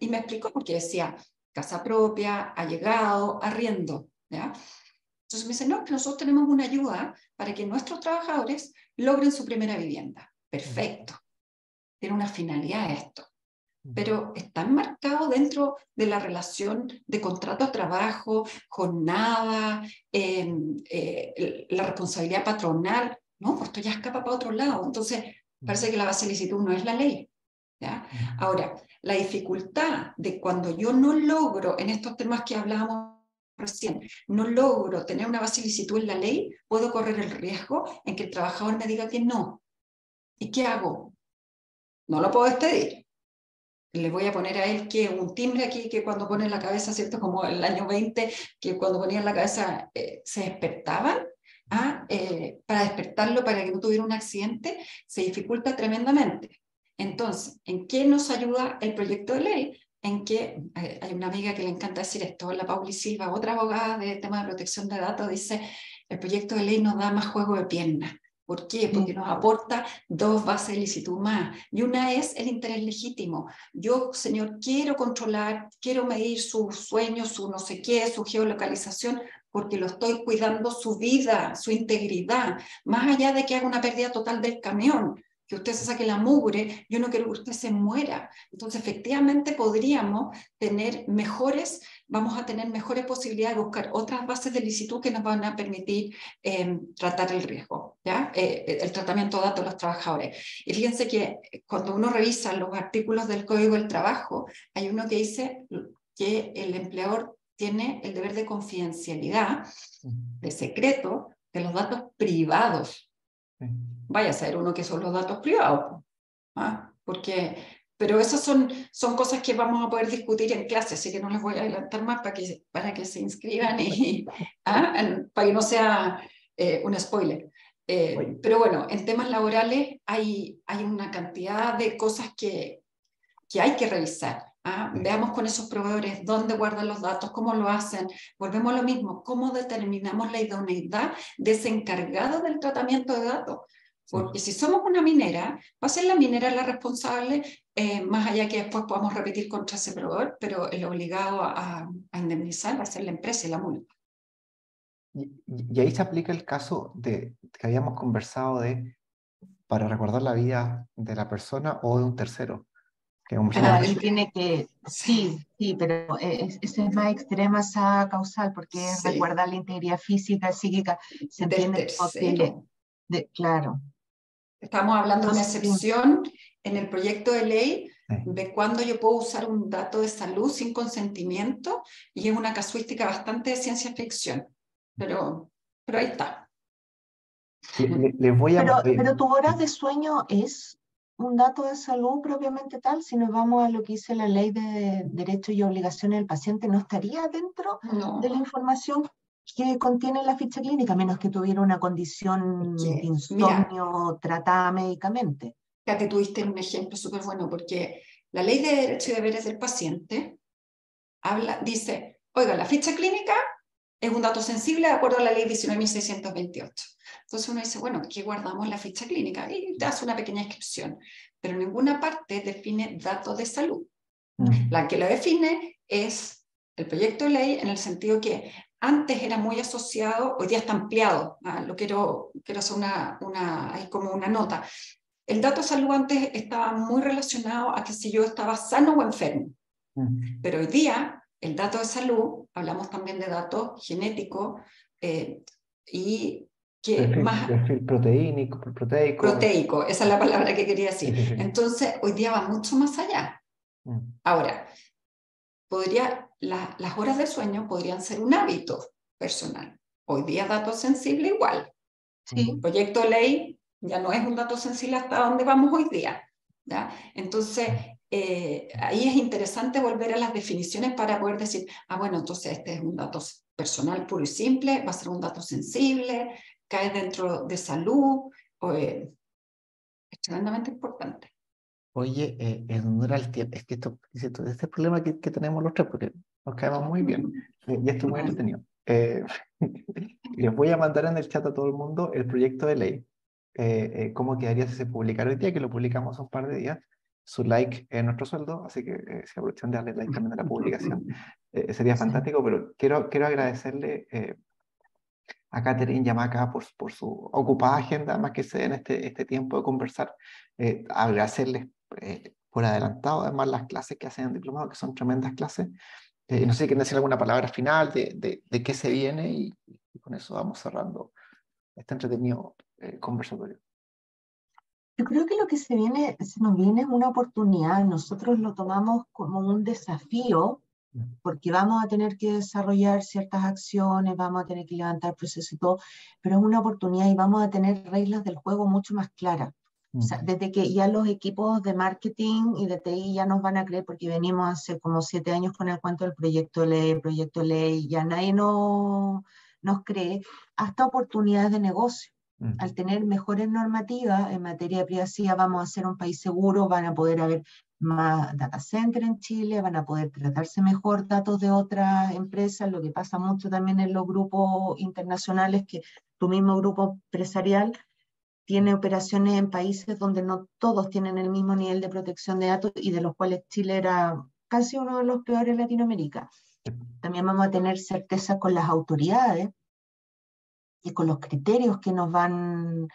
y me explicó porque decía, casa propia, allegado, arriendo. ¿ya? Entonces me dice, no, que nosotros tenemos una ayuda para que nuestros trabajadores logren su primera vivienda. Perfecto. Tiene una finalidad esto. Pero está enmarcado dentro de la relación de contrato a trabajo, jornada, em, eh, la responsabilidad patronal. No, pues esto ya escapa para otro lado. Entonces, parece que la base de licitud no es la ley. ¿ya? Ahora, la dificultad de cuando yo no logro, en estos temas que hablábamos recién, no logro tener una base de licitud en la ley, puedo correr el riesgo en que el trabajador me diga que no. ¿Y qué hago? No lo puedo despedir. Le voy a poner a él que un timbre aquí que cuando pone la cabeza, ¿cierto? Como el año 20, que cuando ponían la cabeza eh, se despertaban. ¿Ah? Eh, para despertarlo, para que no tuviera un accidente, se dificulta tremendamente. Entonces, ¿en qué nos ayuda el proyecto de ley? En que eh, hay una amiga que le encanta decir esto, la Pauli Silva, otra abogada de tema de protección de datos, dice, el proyecto de ley nos da más juego de piernas. ¿Por qué? Porque nos aporta dos bases de licitud más. Y una es el interés legítimo. Yo, señor, quiero controlar, quiero medir sus sueños, su no sé qué, su geolocalización, porque lo estoy cuidando su vida, su integridad, más allá de que haga una pérdida total del camión que usted se saque la mugre, yo no quiero que usted se muera. Entonces, efectivamente, podríamos tener mejores, vamos a tener mejores posibilidades de buscar otras bases de licitud que nos van a permitir em, tratar el riesgo, ¿ya? Eh, eh, el tratamiento de datos de los trabajadores. Y fíjense que cuando uno revisa los artículos del Código del Trabajo, hay uno que dice que el empleador tiene el deber de confidencialidad, de secreto, de los datos privados vaya a ser uno que son los datos privados. ¿ah? Porque, pero esas son, son cosas que vamos a poder discutir en clase, así que no les voy a adelantar más para que, para que se inscriban y ¿ah? para que no sea eh, un spoiler. Eh, pero bueno, en temas laborales hay, hay una cantidad de cosas que, que hay que revisar. ¿Ah? Veamos con esos proveedores dónde guardan los datos, cómo lo hacen. Volvemos a lo mismo, cómo determinamos la idoneidad de ese encargado del tratamiento de datos. Porque si somos una minera, va a ser la minera la responsable, eh, más allá que después podamos repetir contra ese proveedor, pero el obligado a, indemnizar va a ser la empresa y la multa. Y, ahí se aplica el caso de que habíamos conversado de para recordar la vida de la persona o de un tercero. Que ahí tiene que, sí, sí, pero ese es, más extrema esa causal porque es recordar la integridad física, psíquica, se entiende de, claro, Estamos hablando de una excepción en el proyecto de ley de cuándo yo puedo usar un dato de salud sin consentimiento y es una casuística bastante de ciencia ficción, pero, pero ahí está. voy a... pero, tu hora de sueño es un dato de salud propiamente tal, si nos vamos a lo que dice la ley de derechos y obligaciones del paciente, ¿no estaría dentro de la información que contiene la ficha clínica, menos que tuviera una condición de insomnio tratada médicamente. te tuviste un ejemplo súper bueno, porque la ley de derechos y deberes del paciente habla, dice, oiga, la ficha clínica es un dato sensible de acuerdo a la ley 19.628. Entonces uno dice, bueno, aquí guardamos la ficha clínica y te hace una pequeña descripción, pero ninguna parte define datos de salud. La que lo define es el proyecto de ley en el sentido que antes era muy asociado, hoy día está ampliado, ah, lo quiero, quiero hacer una, una, hay como una nota. El dato de salud antes estaba muy relacionado a que si yo estaba sano o enfermo, pero hoy día el dato de salud hablamos también de datos genéticos eh, y que Perfil, más... perfil proteínico, proteico. Proteico, esa es la palabra que quería decir. Sí, sí, sí. Entonces, hoy día va mucho más allá. Mm. Ahora, podría, la- las horas de sueño podrían ser un hábito personal. Hoy día dato sensible igual. Sí, El proyecto de ley ya no es un dato sensible hasta donde vamos hoy día. ¿ya? Entonces, eh, ahí es interesante volver a las definiciones para poder decir, ah, bueno, entonces este es un dato personal puro y simple, va a ser un dato sensible, cae dentro de salud, o, eh, es tremendamente importante. Oye, eh, en tiempo, es que esto, este es el problema que, que tenemos los tres, porque nos caemos muy bien eh, y esto es muy entretenido. Eh, les voy a mandar en el chat a todo el mundo el proyecto de ley. Eh, eh, cómo quedaría si se publicara hoy día, que lo publicamos un par de días. Su like es nuestro sueldo, así que si aprovechan de darle like también a la publicación, sería fantástico, pero quiero, quiero agradecerle a Catherine y a Maca por, por su ocupada agenda, más que se den este, este tiempo de conversar. Eh, agradecerles eh, por adelantado, además, las clases que hacen en diplomado, que son tremendas clases. Eh, no sé si quieren decir alguna palabra final de, de, de qué se viene y, y, con eso vamos cerrando este entretenido eh, conversatorio. Yo creo que lo que se viene, se nos viene es una oportunidad. Nosotros lo tomamos como un desafío porque vamos a tener que desarrollar ciertas acciones, vamos a tener que levantar procesos y todo, pero es una oportunidad y vamos a tener reglas del juego mucho más claras. O sea, desde que ya los equipos de marketing y de TI ya nos van a creer, porque venimos hace como siete años con el cuento del proyecto ley, proyecto ley, ya nadie no, nos cree, hasta oportunidades de negocio. Mm. Al tener mejores normativas en materia de privacidad, vamos a ser un país seguro, van a poder haber más data center en Chile, van a poder tratarse mejor datos de otras empresas, lo que pasa mucho también en los grupos internacionales, que tu mismo grupo empresarial tiene operaciones en países donde no todos tienen el mismo nivel de protección de datos y de los cuales Chile era casi uno de los peores en Latinoamérica. También vamos a tener certeza con las autoridades y con los criterios que nos van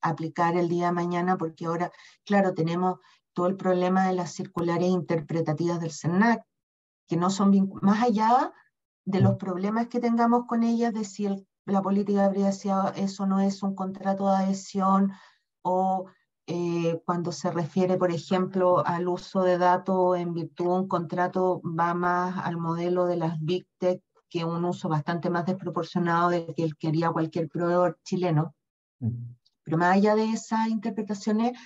a aplicar el día de mañana, porque ahora, claro, tenemos todo el problema de las circulares interpretativas del CERNAC, que no son más allá de los problemas que tengamos con ellas, de si el la política de privacidad, eso no es un contrato de adhesión o eh, cuando se refiere, por ejemplo, al uso de datos en virtud de un contrato, va más al modelo de las Big Tech, que un uso bastante más desproporcionado de que el quería cualquier proveedor chileno. Mm. Pero más allá de esas interpretaciones,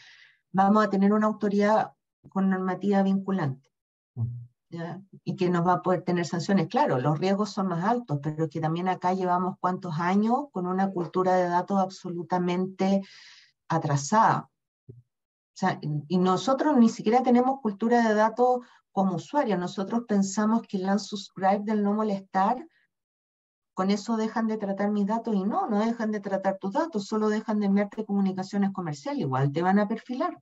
vamos a tener una autoridad con normativa vinculante. ¿ya? y que nos va a poder tener sanciones. Claro, los riesgos son más altos, pero que también acá llevamos cuántos años con una cultura de datos absolutamente atrasada. O sea, y nosotros ni siquiera tenemos cultura de datos como usuarios. Nosotros pensamos que el unsubscribe del no molestar, con eso dejan de tratar mis datos y no, no dejan de tratar tus datos, solo dejan de enviarte comunicaciones comerciales, igual te van a perfilar.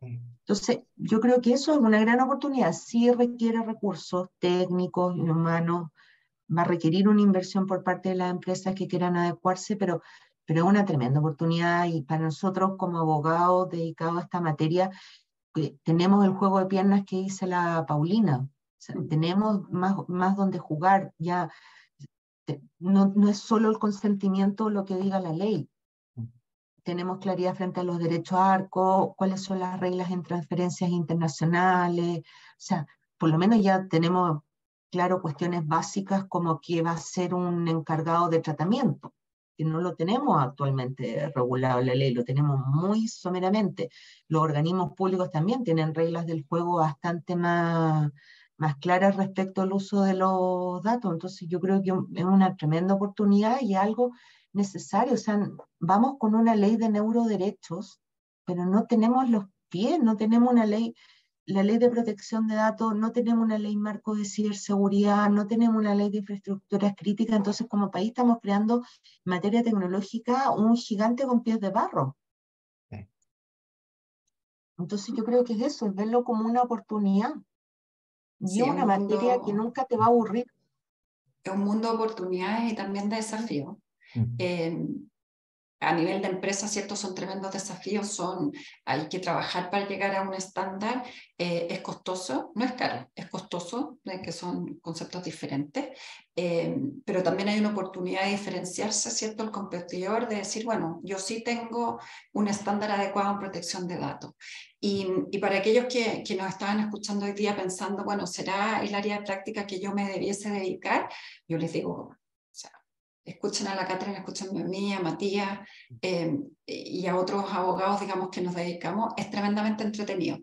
Entonces, yo creo que eso es una gran oportunidad. Sí requiere recursos técnicos y humanos, va a requerir una inversión por parte de las empresas que quieran adecuarse, pero, pero es una tremenda oportunidad y para nosotros como abogados dedicados a esta materia, tenemos el juego de piernas que dice la Paulina. O sea, tenemos más, más donde jugar. Ya no, no es solo el consentimiento lo que diga la ley, tenemos claridad frente a los derechos ARCO, cuáles son las reglas en transferencias internacionales, o sea, por lo menos ya tenemos claro cuestiones básicas como que va a ser un encargado de tratamiento, que no lo tenemos actualmente regulado en la ley, lo tenemos muy someramente. Los organismos públicos también tienen reglas del juego bastante más, más claras respecto al uso de los datos, entonces yo creo que es una tremenda oportunidad y algo necesario. O sea, vamos con una ley de neuroderechos, pero no tenemos los pies, no tenemos una ley, la ley de protección de datos, no tenemos una ley marco de ciberseguridad, no tenemos una ley de infraestructuras críticas. Entonces, como país estamos creando en materia tecnológica un gigante con pies de barro. Entonces, yo creo que es eso, es verlo como una oportunidad. Y sí, una materia mundo, que nunca te va a aburrir. Es un mundo de oportunidades y también de desafíos. Eh, a nivel de empresa, ¿cierto? Son tremendos desafíos, son, hay que trabajar para llegar a un estándar, eh, es costoso, no es caro, es costoso, que son conceptos diferentes, eh, pero también hay una oportunidad de diferenciarse, ¿cierto? El competidor de decir, bueno, yo sí tengo un estándar adecuado en protección de datos. Y, y para aquellos que, que, nos estaban escuchando hoy día pensando, bueno, ¿será el área de práctica que yo me debiese dedicar? Yo les digo, escuchen a la Catherine, escuchen a mí, a Matías eh, y a otros abogados, digamos, que nos dedicamos, es tremendamente entretenido.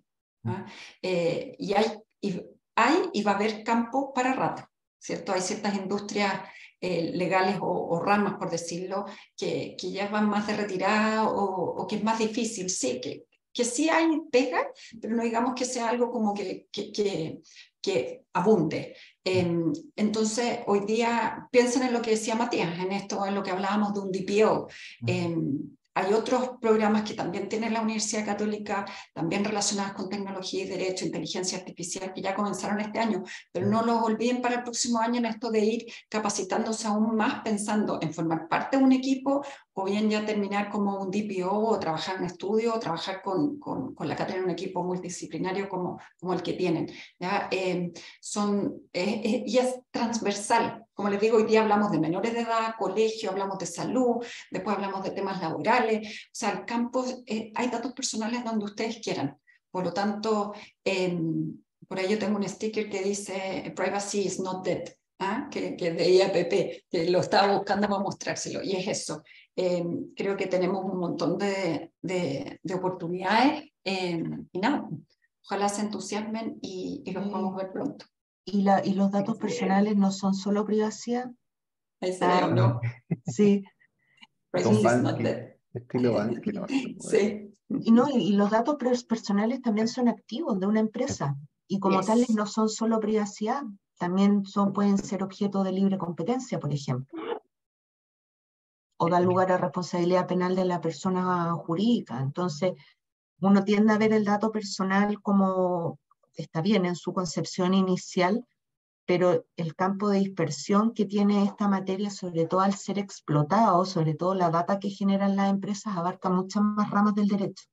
¿ah? Eh, y, hay, y hay y va a haber campo para rato, ¿cierto? Hay ciertas industrias eh, legales o, ramas, por decirlo, que, que, ya van más de retirada o, o, que es más difícil, sí, que, que sí hay pega, pero no digamos que sea algo como que, que, que, que abunde. Em, entonces, hoy día piensen en lo que decía Matías, en esto, en lo que hablábamos de un DPO. Hay otros programas que también tiene la Universidad Católica, también relacionados con tecnología y derecho, inteligencia artificial, que ya comenzaron este año, pero no los olviden para el próximo año en esto de ir capacitándose aún más pensando en formar parte de un equipo o bien ya terminar como un DPO o trabajar en estudio o trabajar con, la cátedra en un equipo multidisciplinario como, como el que tienen. Eh, son, y es transversal, como les digo, hoy día hablamos de menores de edad, colegio, hablamos de salud, después hablamos de temas laborales. O sea, el campo, eh, hay datos personales donde ustedes quieran. Por lo tanto, em, por ahí yo tengo un sticker que dice Privacy is not dead, ¿ah? que, que de IAPP, que lo estaba buscando para mostrárselo. Y es eso. Em, creo que tenemos un montón de, de, de oportunidades. Em, y nada, ojalá se entusiasmen y, y los podamos ver pronto. Y, la, y los datos personales no son solo privacidad. Ah, no. Sí. Estilo Sí. Y, no, y los datos personales también son activos de una empresa. Y como tales no son solo privacidad, también son, pueden ser objeto de libre competencia, por ejemplo. O da lugar a responsabilidad penal de la persona jurídica. Entonces, uno tiende a ver el dato personal como está bien en su concepción inicial, pero el campo de dispersión que tiene esta materia, sobre todo al ser explotado, sobre todo la data que generan las empresas, abarca muchas más ramas del derecho.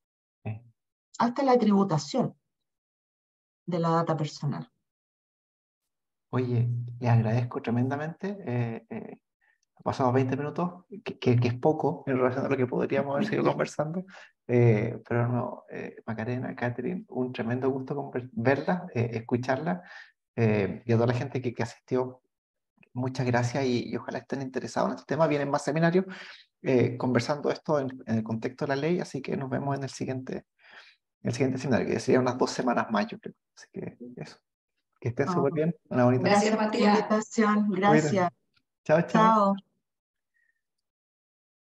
Hasta la tributación de la data personal. Oye, le agradezco tremendamente. Eh, eh, pasado 20 minutos, que, que, es poco en relación a lo que podríamos haber seguido conversando, eh, pero no, eh, Macarena, Catherine, un tremendo gusto verla, eh, escucharla, y a toda la gente que, que asistió, muchas gracias y, ojalá estén interesados en este tema. Vienen más seminarios conversando esto en, el contexto de la ley, así que nos vemos en el siguiente, el siguiente seminario, que sería unas dos semanas más, yo creo. Así que eso. Que estén súper bien. Una bonita Gracias, Matías. Gracias. Chao, chao. chao.